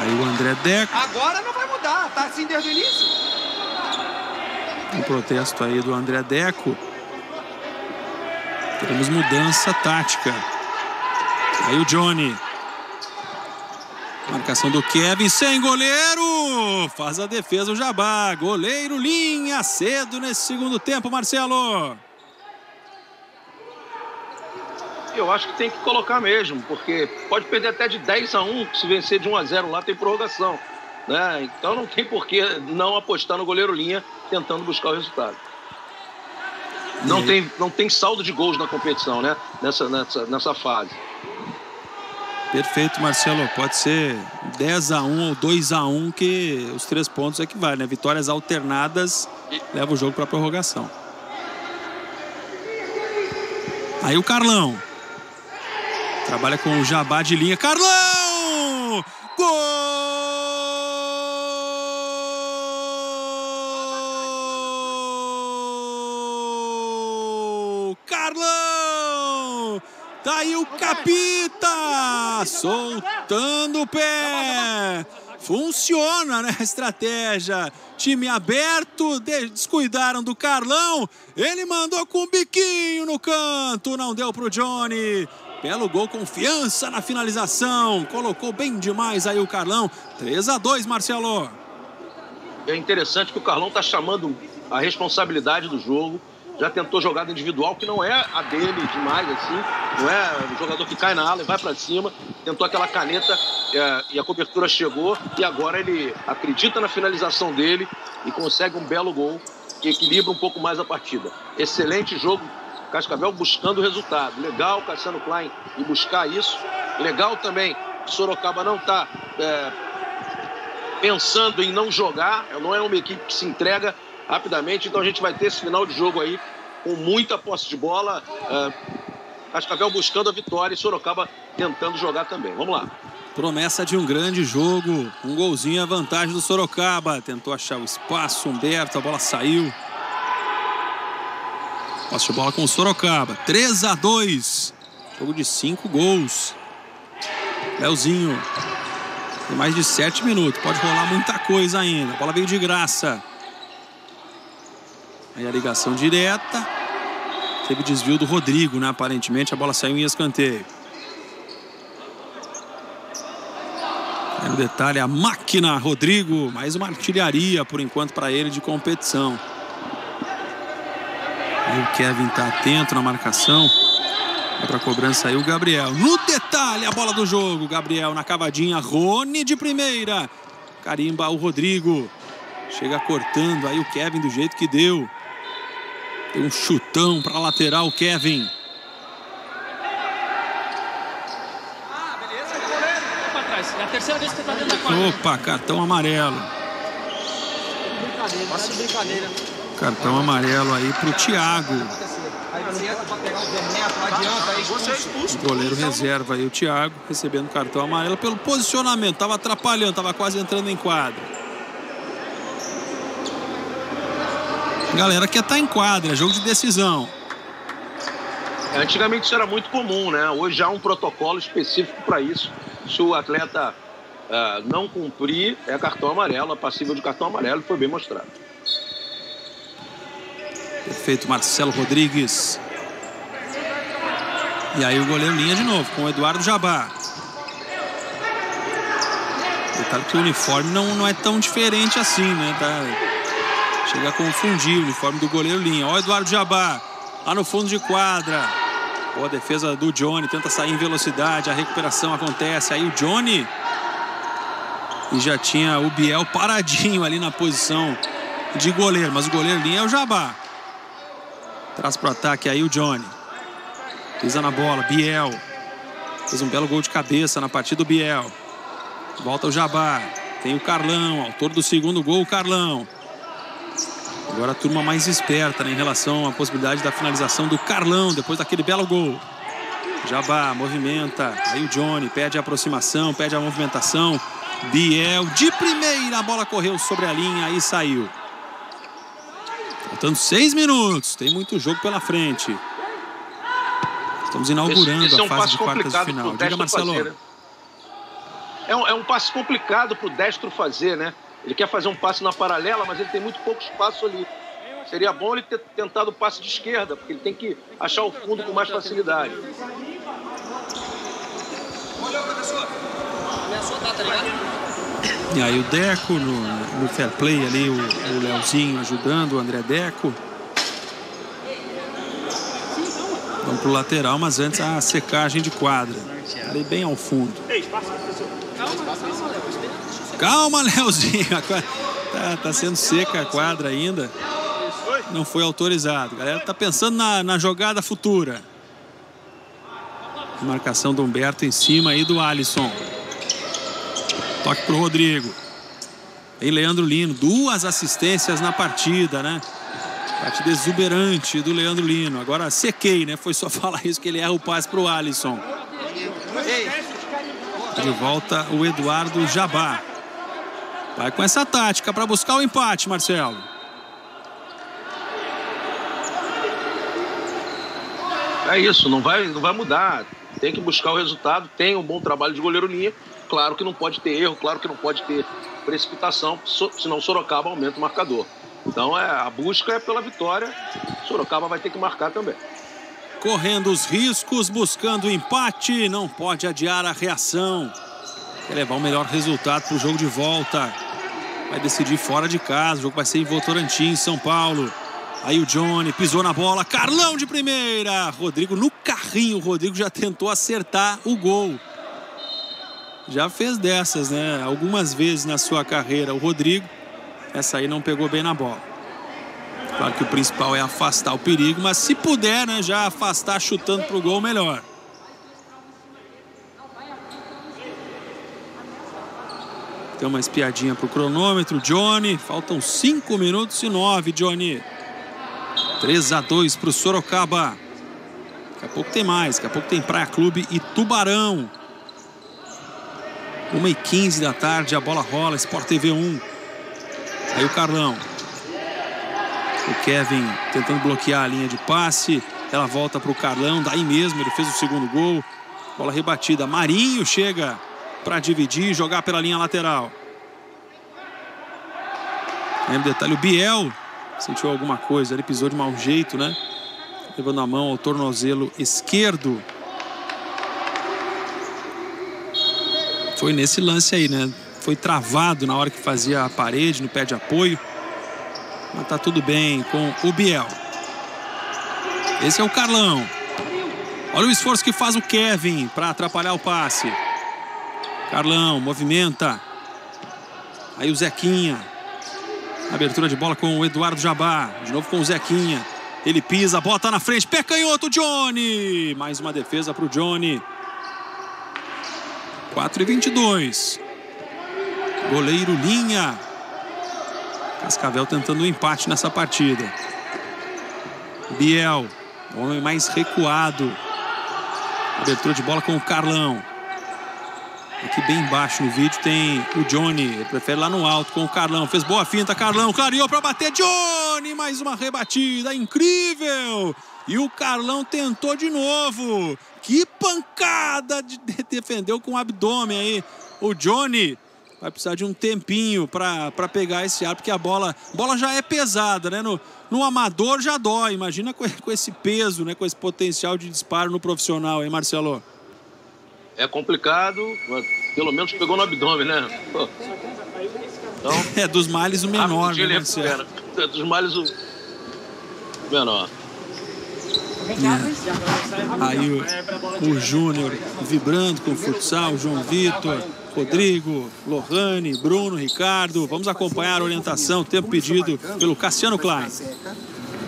Aí o André Deco. Agora não vai mudar, tá assim desde o início. Um protesto aí do André Deco. Teremos mudança tática. Aí o Johnny. Marcação do Kevin sem goleiro. Faz a defesa o Jabá. Goleiro linha cedo nesse segundo tempo, Marcelo. Eu acho que tem que colocar mesmo, porque pode perder até de 10 a 1, se vencer de 1 a 0 lá tem prorrogação. Né? Então não tem por que não apostar no goleiro linha tentando buscar o resultado. Não tem, não tem saldo de gols na competição, né? Nessa, nessa, nessa fase. Perfeito, Marcelo. Pode ser 10 a 1 ou 2 a 1 que os três pontos é que vai, né? Vitórias alternadas leva o jogo para prorrogação. Aí o Carlão. Trabalha com o Jabá de linha. Carlão! Gol! Carlão! Tá aí o Capita! Soltando o pé! Funciona, né? A estratégia. Time aberto, descuidaram do Carlão. Ele mandou com o biquinho no canto, não deu pro Johnny. Belo gol, confiança na finalização. Colocou bem demais aí o Carlão. 3 a 2 Marcelo. É interessante que o Carlão está chamando a responsabilidade do jogo. Já tentou jogada individual, que não é a dele demais, assim. Não é o jogador que cai na ala e vai para cima. Tentou aquela caneta é, e a cobertura chegou. E agora ele acredita na finalização dele e consegue um belo gol que equilibra um pouco mais a partida. Excelente jogo. Cascavel buscando o resultado. Legal, Cassiano Klein, e buscar isso. Legal também, Sorocaba não está é, pensando em não jogar, não é uma equipe que se entrega rapidamente, então a gente vai ter esse final de jogo aí com muita posse de bola. É, Cascavel buscando a vitória e Sorocaba tentando jogar também. Vamos lá. Promessa de um grande jogo. Um golzinho a vantagem do Sorocaba. Tentou achar o espaço, Humberto, a bola saiu. Posse de bola com o Sorocaba. 3 a 2. Jogo de 5 gols. Leozinho. Tem mais de 7 minutos. Pode rolar muita coisa ainda. A bola veio de graça. Aí a ligação direta. Teve desvio do Rodrigo, né? Aparentemente a bola saiu em escanteio. Aí o detalhe, a máquina Rodrigo. Mais uma artilharia por enquanto para ele de competição. O Kevin tá atento na marcação. Vai pra cobrança aí o Gabriel. No detalhe, a bola do jogo. Gabriel na cavadinha. Rony de primeira. Carimba o Rodrigo. Chega cortando aí o Kevin do jeito que deu. Tem um chutão para lateral o Kevin. Opa, cartão amarelo. Brincadeira. Cartão amarelo aí pro Thiago. O goleiro reserva aí o Thiago, recebendo cartão amarelo pelo posicionamento. Tava atrapalhando, tava quase entrando em quadra. Galera quer estar tá em quadra, jogo de decisão. Antigamente isso era muito comum, né? Hoje há um protocolo específico para isso. Se o atleta uh, não cumprir, é cartão amarelo, a passível de cartão amarelo, foi bem mostrado. Perfeito, Marcelo Rodrigues. E aí o goleiro linha de novo com o Eduardo Jabá. Detalhe que o uniforme não, não é tão diferente assim, né? Tá... Chega a confundir o uniforme do goleiro linha. Ó o Eduardo Jabá, lá no fundo de quadra. Boa defesa do Johnny, tenta sair em velocidade, a recuperação acontece. Aí o Johnny. E já tinha o Biel paradinho ali na posição de goleiro, mas o goleiro linha é o Jabá. Traz para o ataque aí o Johnny. Pisa na bola, Biel. Fez um belo gol de cabeça na partida do Biel. Volta o Jabá. Tem o Carlão, autor do segundo gol, o Carlão. Agora a turma mais esperta né, em relação à possibilidade da finalização do Carlão, depois daquele belo gol. Jabá movimenta, aí o Johnny pede a aproximação, pede a movimentação. Biel de primeira, a bola correu sobre a linha e saiu. Faltando seis minutos, tem muito jogo pela frente. Estamos inaugurando esse, esse é um a fase de quartas de final. Diga, Marcelo. Fazer, né? é, um, é um passe complicado para o destro fazer, né? Ele quer fazer um passe na paralela, mas ele tem muito pouco espaço ali. Seria bom ele ter tentado o passe de esquerda, porque ele tem que achar o fundo com mais facilidade. Olha, professor. Ameaçou, tá, tá ligado? E aí o Deco no, no fair play ali, o, o Leozinho ajudando, o André Deco. Vamos pro lateral, mas antes a secagem de quadra. Ali bem ao fundo. Calma, Leozinho. Tá, tá sendo seca a quadra ainda. Não foi autorizado. A galera tá pensando na, na jogada futura. Marcação do Humberto em cima aí do Alisson. Toque pro Rodrigo. Tem Leandro Lino, duas assistências na partida, né? Partida exuberante do Leandro Lino. Agora sequei, né? Foi só falar isso que ele erra o passe pro Alisson. De volta o Eduardo Jabá. Vai com essa tática para buscar o empate, Marcelo. É isso, não vai, não vai mudar. Tem que buscar o resultado, tem um bom trabalho de goleiro linha. Claro que não pode ter erro, claro que não pode ter precipitação, senão Sorocaba aumenta o marcador. Então é, a busca é pela vitória. Sorocaba vai ter que marcar também. Correndo os riscos, buscando empate, não pode adiar a reação. Quer levar o melhor resultado para o jogo de volta. Vai decidir fora de casa. O jogo vai ser em Votorantim, São Paulo. Aí o Johnny pisou na bola. Carlão de primeira. Rodrigo no carrinho. O Rodrigo já tentou acertar o gol. Já fez dessas, né? Algumas vezes na sua carreira. O Rodrigo, essa aí não pegou bem na bola. Claro que o principal é afastar o perigo, mas se puder, né, já afastar chutando pro gol, melhor. Tem uma espiadinha pro cronômetro, Johnny. Faltam 5 minutos e 9, Johnny. 3 a 2 pro Sorocaba. Daqui a pouco tem mais, daqui a pouco tem Praia Clube e Tubarão. 1 e 15 da tarde, a bola rola, Sport TV 1. Aí o Carlão. O Kevin tentando bloquear a linha de passe. Ela volta para o Carlão, daí mesmo ele fez o segundo gol. Bola rebatida. Marinho chega para dividir e jogar pela linha lateral. Lembra detalhe, o Biel sentiu alguma coisa, ele pisou de mau jeito, né? Levando a mão ao tornozelo esquerdo. Foi nesse lance aí, né? Foi travado na hora que fazia a parede, no pé de apoio. Mas tá tudo bem com o Biel. Esse é o Carlão. Olha o esforço que faz o Kevin para atrapalhar o passe. Carlão movimenta. Aí o Zequinha. Abertura de bola com o Eduardo Jabá. De novo com o Zequinha. Ele pisa, bota na frente. Pé canhoto, Johnny. Mais uma defesa para o Johnny. 4 e 22. Goleiro Linha. Cascavel tentando um empate nessa partida. Biel, o homem mais recuado. Abertura de bola com o Carlão. Aqui bem embaixo no vídeo tem o Johnny. Ele prefere lá no alto com o Carlão. Fez boa finta, Carlão. Clareou para bater. Johnny, mais uma rebatida. Incrível. E o Carlão tentou de novo. Que pancada! De defendeu com o abdômen aí. O Johnny vai precisar de um tempinho para pegar esse ar, porque a bola, bola já é pesada, né? No, no amador já dói. Imagina com, com esse peso, né? Com esse potencial de disparo no profissional, hein, Marcelo? É complicado, mas pelo menos pegou no abdômen, né? Pô. Então, é dos males o menor, né, Marcelo? É dos males o menor. É. Aí o, o Júnior vibrando com o futsal, João Vitor, Rodrigo, Lohane, Bruno, Ricardo. Vamos acompanhar a orientação, tempo pedido pelo Cassiano Klein.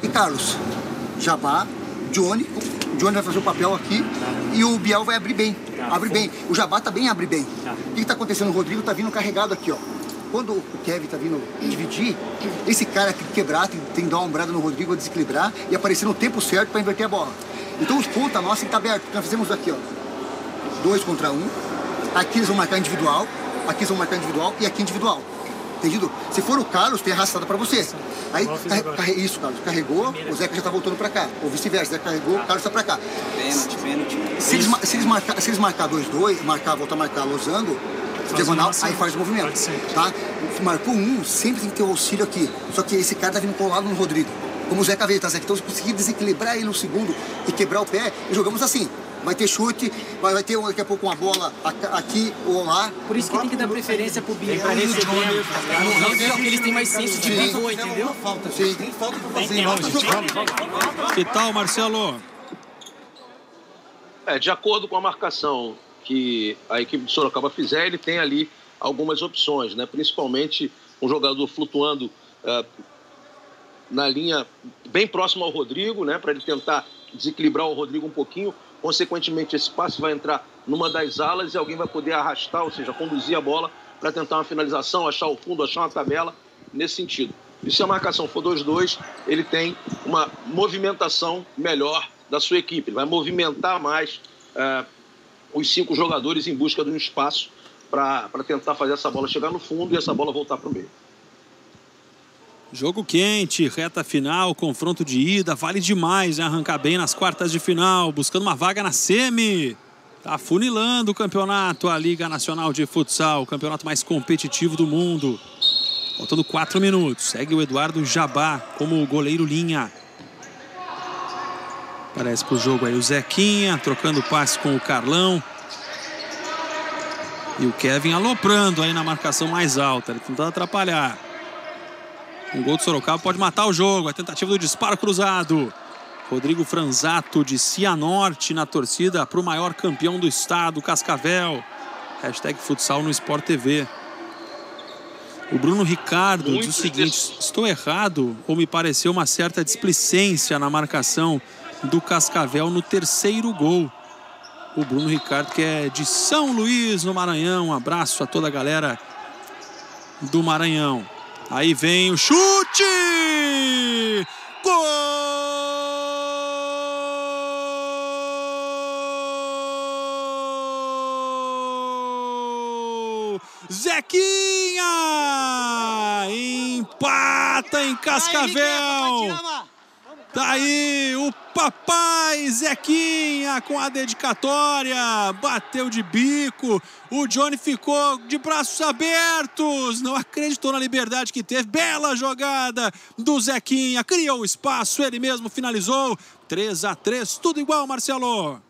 E Carlos, Jabá, Johnny, Johnny vai fazer o papel aqui e o Biel vai abrir bem. Abre bem. O Jabá também abre bem. O que está acontecendo? O Rodrigo está vindo carregado aqui, ó quando o Kevin tá vindo dividir, esse cara tem que quebrar, tem, tem que dar uma ombrada no Rodrigo, desequilibrar e aparecer no tempo certo para inverter a bola. Então os pontos nossa tem que estar tá aberto. Nós fizemos aqui, ó. Dois contra um. Aqui eles vão marcar individual, aqui eles vão marcar individual e aqui individual. Entendido? Se for o Carlos, tem arrastada para você. Aí, carre, isso, Carlos, carregou, o Zeca já tá voltando para cá. Ou vice-versa, Zeca carregou, o Carlos tá para cá. Pênalti, pênalti. Se eles, se eles marcar 2-2, se eles marcar, dois, dois, marcar, voltar a marcar losango, diagonal, aí faz o movimento. Tá? Marcou um, sempre tem que ter o auxílio aqui. Só que esse cara tá vindo colado no Rodrigo. Como o Zeca veio, tá, Zeca? Então se conseguir desequilibrar ele no segundo e quebrar o pé, e jogamos assim. Vai ter chute, vai, vai ter daqui a pouco uma bola aqui ou lá. Por isso que tem que dar preferência pro Biel e o Johnny. Porque eles têm mais senso de pivô, entendeu? Falta, sim. Tem falta pra fazer. Que tal, Marcelo? É, de acordo com a marcação que a equipe de Sorocaba fizer, ele tem ali algumas opções, né? principalmente um jogador flutuando uh, na linha bem próximo ao Rodrigo, né? para ele tentar desequilibrar o Rodrigo um pouquinho. Consequentemente, esse passe vai entrar numa das alas e alguém vai poder arrastar, ou seja, conduzir a bola para tentar uma finalização, achar o fundo, achar uma tabela nesse sentido. E se a marcação for 2-2, ele tem uma movimentação melhor da sua equipe. Ele vai movimentar mais uh, os cinco jogadores em busca de um espaço para tentar fazer essa bola chegar no fundo e essa bola voltar para o meio. Jogo quente, reta final, confronto de ida, vale demais né? arrancar bem nas quartas de final, buscando uma vaga na semi. Tá funilando o campeonato, a Liga Nacional de Futsal, o campeonato mais competitivo do mundo. Faltando quatro minutos. Segue o Eduardo Jabá como goleiro linha. Parece pro jogo aí o Zequinha, trocando passe com o Carlão. E o Kevin aloprando aí na marcação mais alta, ele tentando atrapalhar. Um gol do Sorocaba pode matar o jogo. A tentativa do disparo cruzado. Rodrigo Franzato de Cianorte na torcida para o maior campeão do estado, Cascavel. Hashtag futsal no Sport TV. O Bruno Ricardo Muito diz o seguinte: estou errado ou me pareceu uma certa displicência na marcação do Cascavel no terceiro gol? O Bruno Ricardo, que é de São Luís, no Maranhão. Um abraço a toda a galera do Maranhão. Aí vem o chute! Gol! Zequinha! Empata em Cascavel! Tá aí o papai Zequinha com a dedicatória. Bateu de bico. O Johnny ficou de braços abertos. Não acreditou na liberdade que teve. Bela jogada do Zequinha. Criou o espaço. Ele mesmo finalizou. 3 a 3 Tudo igual, Marcelo.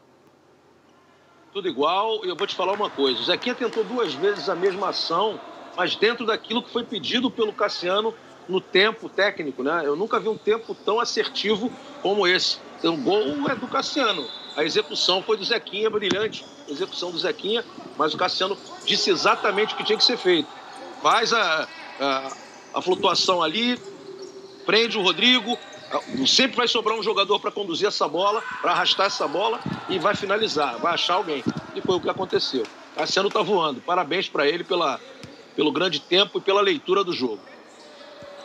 Tudo igual. E eu vou te falar uma coisa. O Zequinha tentou duas vezes a mesma ação, mas dentro daquilo que foi pedido pelo Cassiano no tempo técnico, né? Eu nunca vi um tempo tão assertivo como esse. Então, gol é do Cassiano. A execução foi do Zequinha, brilhante. Execução do Zequinha, mas o Cassiano disse exatamente o que tinha que ser feito. Faz a, a, a flutuação ali, prende o Rodrigo. Sempre vai sobrar um jogador para conduzir essa bola, para arrastar essa bola e vai finalizar, vai achar alguém. E foi o que aconteceu. Cassiano está voando. Parabéns para ele pela, pelo grande tempo e pela leitura do jogo.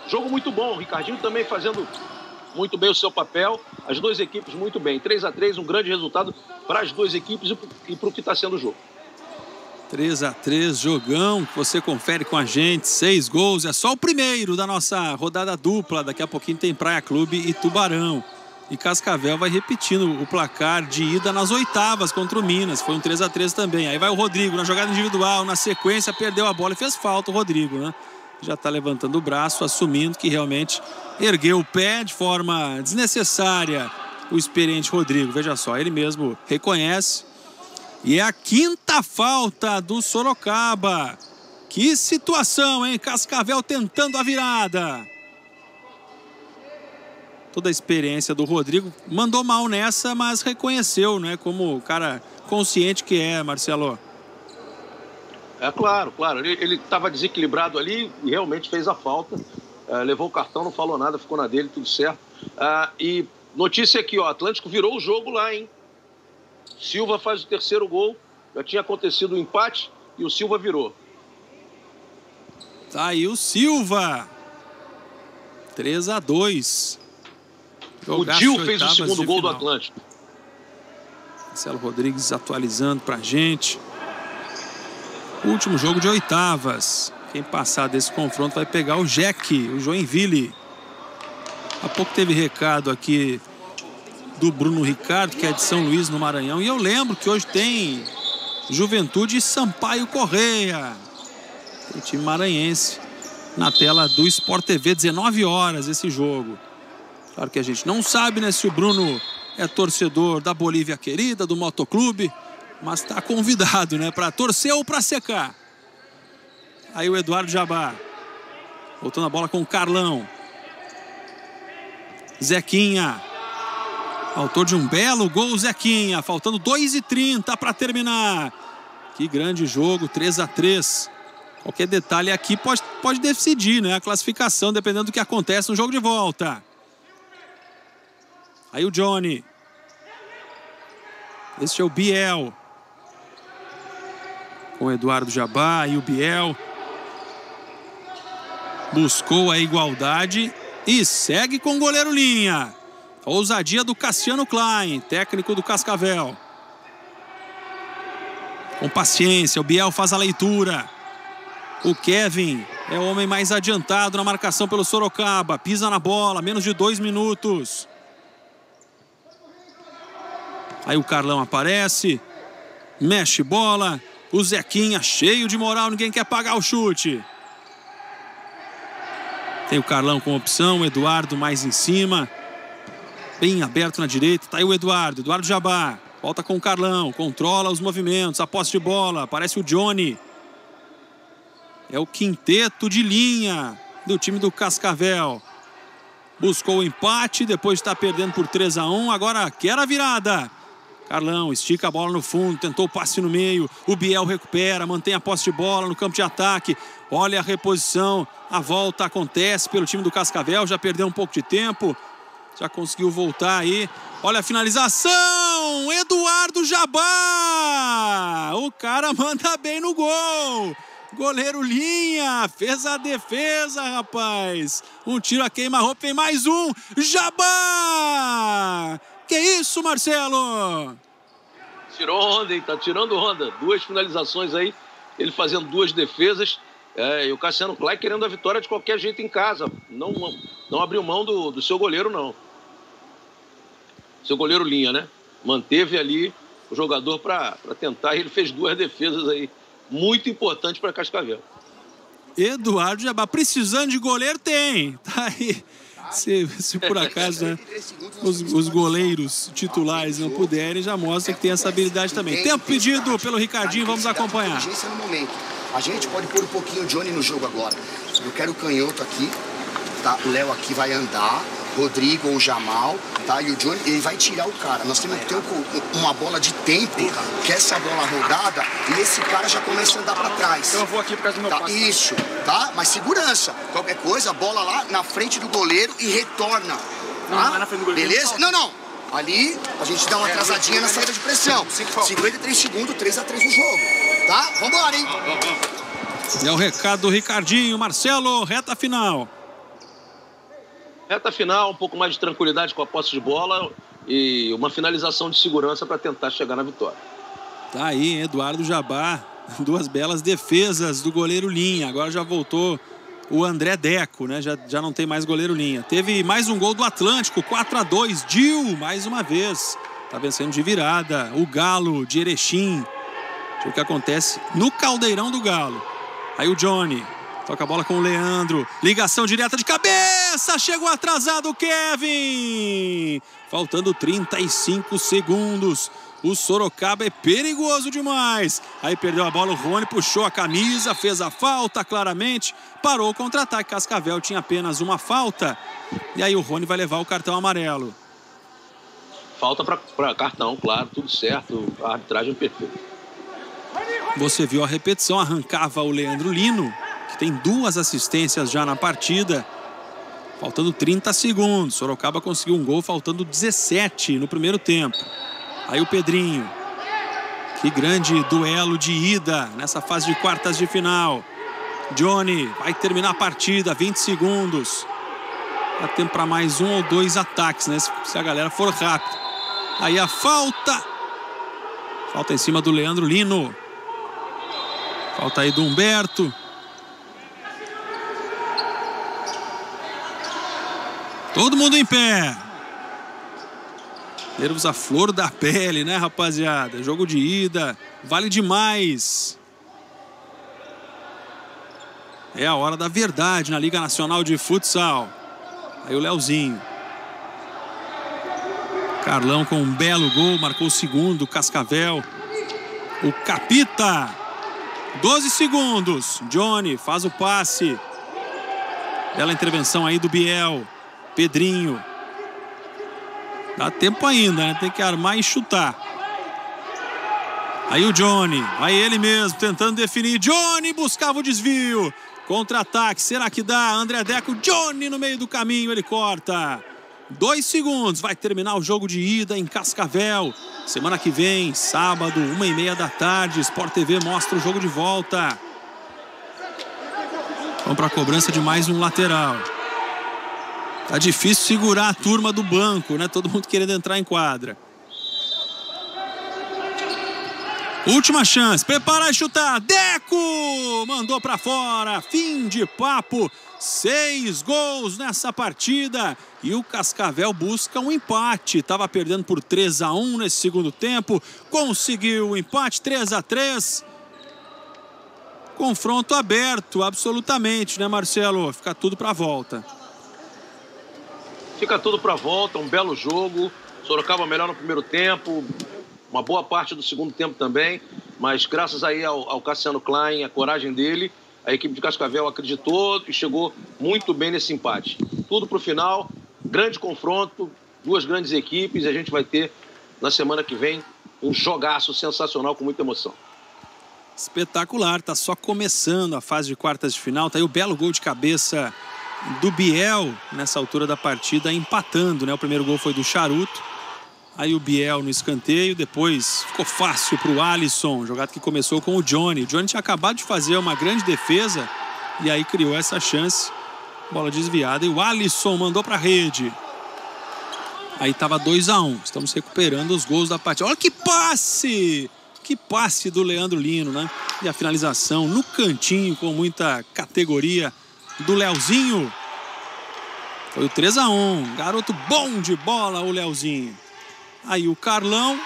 Jogo muito bom, o Ricardinho também fazendo muito bem o seu papel, as duas equipes muito bem. 3 a 3 um grande resultado para as duas equipes e para o que está sendo o jogo. 3 a 3 jogão você confere com a gente, seis gols, é só o primeiro da nossa rodada dupla. Daqui a pouquinho tem Praia Clube e Tubarão. E Cascavel vai repetindo o placar de ida nas oitavas contra o Minas. Foi um 3 a 3 também. Aí vai o Rodrigo na jogada individual, na sequência perdeu a bola e fez falta o Rodrigo, né? Já está levantando o braço, assumindo que realmente ergueu o pé de forma desnecessária o experiente Rodrigo. Veja só, ele mesmo reconhece. E é a quinta falta do Sorocaba. Que situação, hein? Cascavel tentando a virada. Toda a experiência do Rodrigo mandou mal nessa, mas reconheceu, né? Como o cara consciente que é, Marcelo. É claro, claro. Ele estava desequilibrado ali e realmente fez a falta. É, levou o cartão, não falou nada, ficou na dele, tudo certo. É, e notícia aqui, ó, Atlântico virou o jogo lá, hein? Silva faz o terceiro gol. Já tinha acontecido o um empate e o Silva virou. Tá aí o Silva. 3 a 2 O Dil fez o segundo gol final. do Atlântico. Marcelo Rodrigues atualizando pra gente. Último jogo de oitavas. Quem passar desse confronto vai pegar o Jack, o Joinville. Há pouco teve recado aqui do Bruno Ricardo, que é de São Luís, no Maranhão. E eu lembro que hoje tem Juventude Sampaio Correia. O time maranhense na tela do Sport TV, 19 horas esse jogo. Claro que a gente não sabe né, se o Bruno é torcedor da Bolívia querida, do Motoclube mas está convidado, né? Para torcer ou para secar. Aí o Eduardo Jabá. Voltando a bola com o Carlão. Zequinha. Autor de um belo gol, Zequinha. Faltando 2 e 30 para terminar. Que grande jogo, 3 a 3 Qualquer detalhe aqui pode, pode decidir né? a classificação, dependendo do que acontece no jogo de volta. Aí o Johnny. Este é o Biel com Eduardo Jabá e o Biel. Buscou a igualdade e segue com o goleiro linha. ousadia do Cassiano Klein, técnico do Cascavel. Com paciência, o Biel faz a leitura. O Kevin É o homem mais adiantado na marcação pelo Sorocaba. Pisa na bola, menos de dois minutos. Aí o Carlão aparece, mexe bola. O Zequinha cheio de moral, ninguém quer pagar o chute. Tem o Carlão com opção, Eduardo mais em cima. Bem aberto na direita, tá aí o Eduardo, Eduardo Jabá. Volta com o Carlão, controla os movimentos, a posse de bola, aparece o Johnny. É o quinteto de linha do time do Cascavel. Buscou o empate, depois está perdendo por 3 a 1 agora quer a virada. Carlão estica a bola no fundo, tentou o passe no meio. O Biel recupera, mantém a posse de bola no campo de ataque. Olha a reposição, a volta acontece pelo time do Cascavel. Já perdeu um pouco de tempo, já conseguiu voltar aí. Olha a finalização! Eduardo Jabá! O cara manda bem no gol. Goleiro Linha fez a defesa, rapaz. Um tiro a queima-roupa, tem mais um. Jabá! Que isso, Marcelo? Tirou onda, hein? Tá tirando onda. Duas finalizações aí, ele fazendo duas defesas. É, e o Cassiano Clay querendo a vitória de qualquer jeito em casa. Não, não abriu mão do, do seu goleiro, não. Seu goleiro linha, né? Manteve ali o jogador para tentar e ele fez duas defesas aí muito importantes para Cascavel. Eduardo Jabá, precisando de goleiro, tem. Tá aí. Se, se por acaso né, os, os, goleiros titulares não puderem, já mostra que tem essa habilidade também. Tempo pedido pelo Ricardinho, vamos acompanhar. A gente pode pôr um pouquinho o Johnny no jogo agora. Eu quero o canhoto aqui, tá? O Léo aqui vai andar. Rodrigo ou Jamal, tá? E o Johnny, ele vai tirar o cara. Nós temos que ter um, uma bola de tempo, que essa bola rodada, e esse cara já começa a andar para trás. Então eu vou aqui por causa do meu tá? passe. Isso, tá? Mas segurança. Qualquer coisa, bola lá na frente do goleiro e retorna. Tá? Não, não é na frente do goleiro. Beleza? Não, não. Ali, a gente dá uma é, atrasadinha na saída de pressão. 53 segundos, 3 a 3 no jogo. Tá? Vambora, hein? É o recado do Ricardinho. Marcelo, reta final. Reta final, um pouco mais de tranquilidade com a posse de bola e uma finalização de segurança para tentar chegar na vitória. Tá aí, Eduardo Jabá. Duas belas defesas do goleiro Linha. Agora já voltou o André Deco, né? Já, já não tem mais goleiro Linha. Teve mais um gol do Atlântico, 4 a 2 Dil, mais uma vez. Tá vencendo de virada. O Galo de Erechim. o que acontece no caldeirão do Galo. Aí o Johnny Toca a bola com o Leandro. Ligação direta de cabeça. Chegou atrasado o Kevin. Faltando 35 segundos. O Sorocaba é perigoso demais. Aí perdeu a bola, o Rony puxou a camisa, fez a falta claramente. Parou o contra-ataque. Cascavel tinha apenas uma falta. E aí o Rony vai levar o cartão amarelo. Falta para cartão, claro, tudo certo. A arbitragem é perfeita. Você viu a repetição, arrancava o Leandro Lino tem duas assistências já na partida. Faltando 30 segundos. Sorocaba conseguiu um gol faltando 17 no primeiro tempo. Aí o Pedrinho. Que grande duelo de ida nessa fase de quartas de final. Johnny vai terminar a partida, 20 segundos. Dá tempo para mais um ou dois ataques, né? Se a galera for rápido. Aí a falta. Falta em cima do Leandro Lino. Falta aí do Humberto. Todo mundo em pé. Nervos a flor da pele, né, rapaziada? Jogo de ida, vale demais. É a hora da verdade na Liga Nacional de Futsal. Aí o Leozinho. Carlão com um belo gol, marcou o segundo, Cascavel. O Capita. 12 segundos. Johnny faz o passe. Bela intervenção aí do Biel. Pedrinho. Dá tempo ainda, né? Tem que armar e chutar. Aí o Johnny, aí ele mesmo tentando definir. Johnny buscava o desvio. Contra-ataque, será que dá? André Deco, Johnny no meio do caminho, ele corta. Dois segundos, vai terminar o jogo de ida em Cascavel. Semana que vem, sábado, uma e meia da tarde, Sport TV mostra o jogo de volta. Vamos para a cobrança de mais um lateral. Tá difícil segurar a turma do banco, né? Todo mundo querendo entrar em quadra. Última chance, prepara e chutar. Deco mandou para fora. Fim de papo. Seis gols nessa partida e o Cascavel busca um empate. Estava perdendo por 3 a 1 nesse segundo tempo, conseguiu o empate 3 a 3. Confronto aberto, absolutamente, né, Marcelo? Fica tudo para volta. Fica tudo para volta, um belo jogo. Sorocaba melhor no primeiro tempo, uma boa parte do segundo tempo também, mas graças aí ao, ao Cassiano Klein, a coragem dele, a equipe de Cascavel acreditou e chegou muito bem nesse empate. Tudo para o final, grande confronto, duas grandes equipes e a gente vai ter na semana que vem um jogaço sensacional com muita emoção. Espetacular, tá só começando a fase de quartas de final. Tá aí o belo gol de cabeça do Biel nessa altura da partida, empatando, né? O primeiro gol foi do Charuto. Aí o Biel no escanteio, depois ficou fácil para o Alisson, jogada que começou com o Johnny. O Johnny tinha acabado de fazer uma grande defesa e aí criou essa chance. Bola desviada e o Alisson mandou para a rede. Aí estava 2 a 1 um. Estamos recuperando os gols da partida. Olha que passe! Que passe do Leandro Lino, né? E a finalização no cantinho com muita categoria do Leozinho. Foi o 3 a 1 Garoto bom de bola, o Leozinho. Aí o Carlão.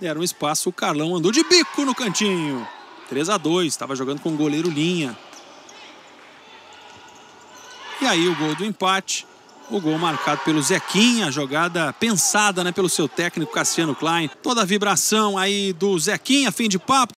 Deram espaço, o Carlão andou de bico no cantinho. 3 a 2 estava jogando com o goleiro Linha. E aí o gol do empate. O gol marcado pelo Zequinha, jogada pensada né, pelo seu técnico Cassiano Klein. Toda a vibração aí do Zequinha, fim de papo.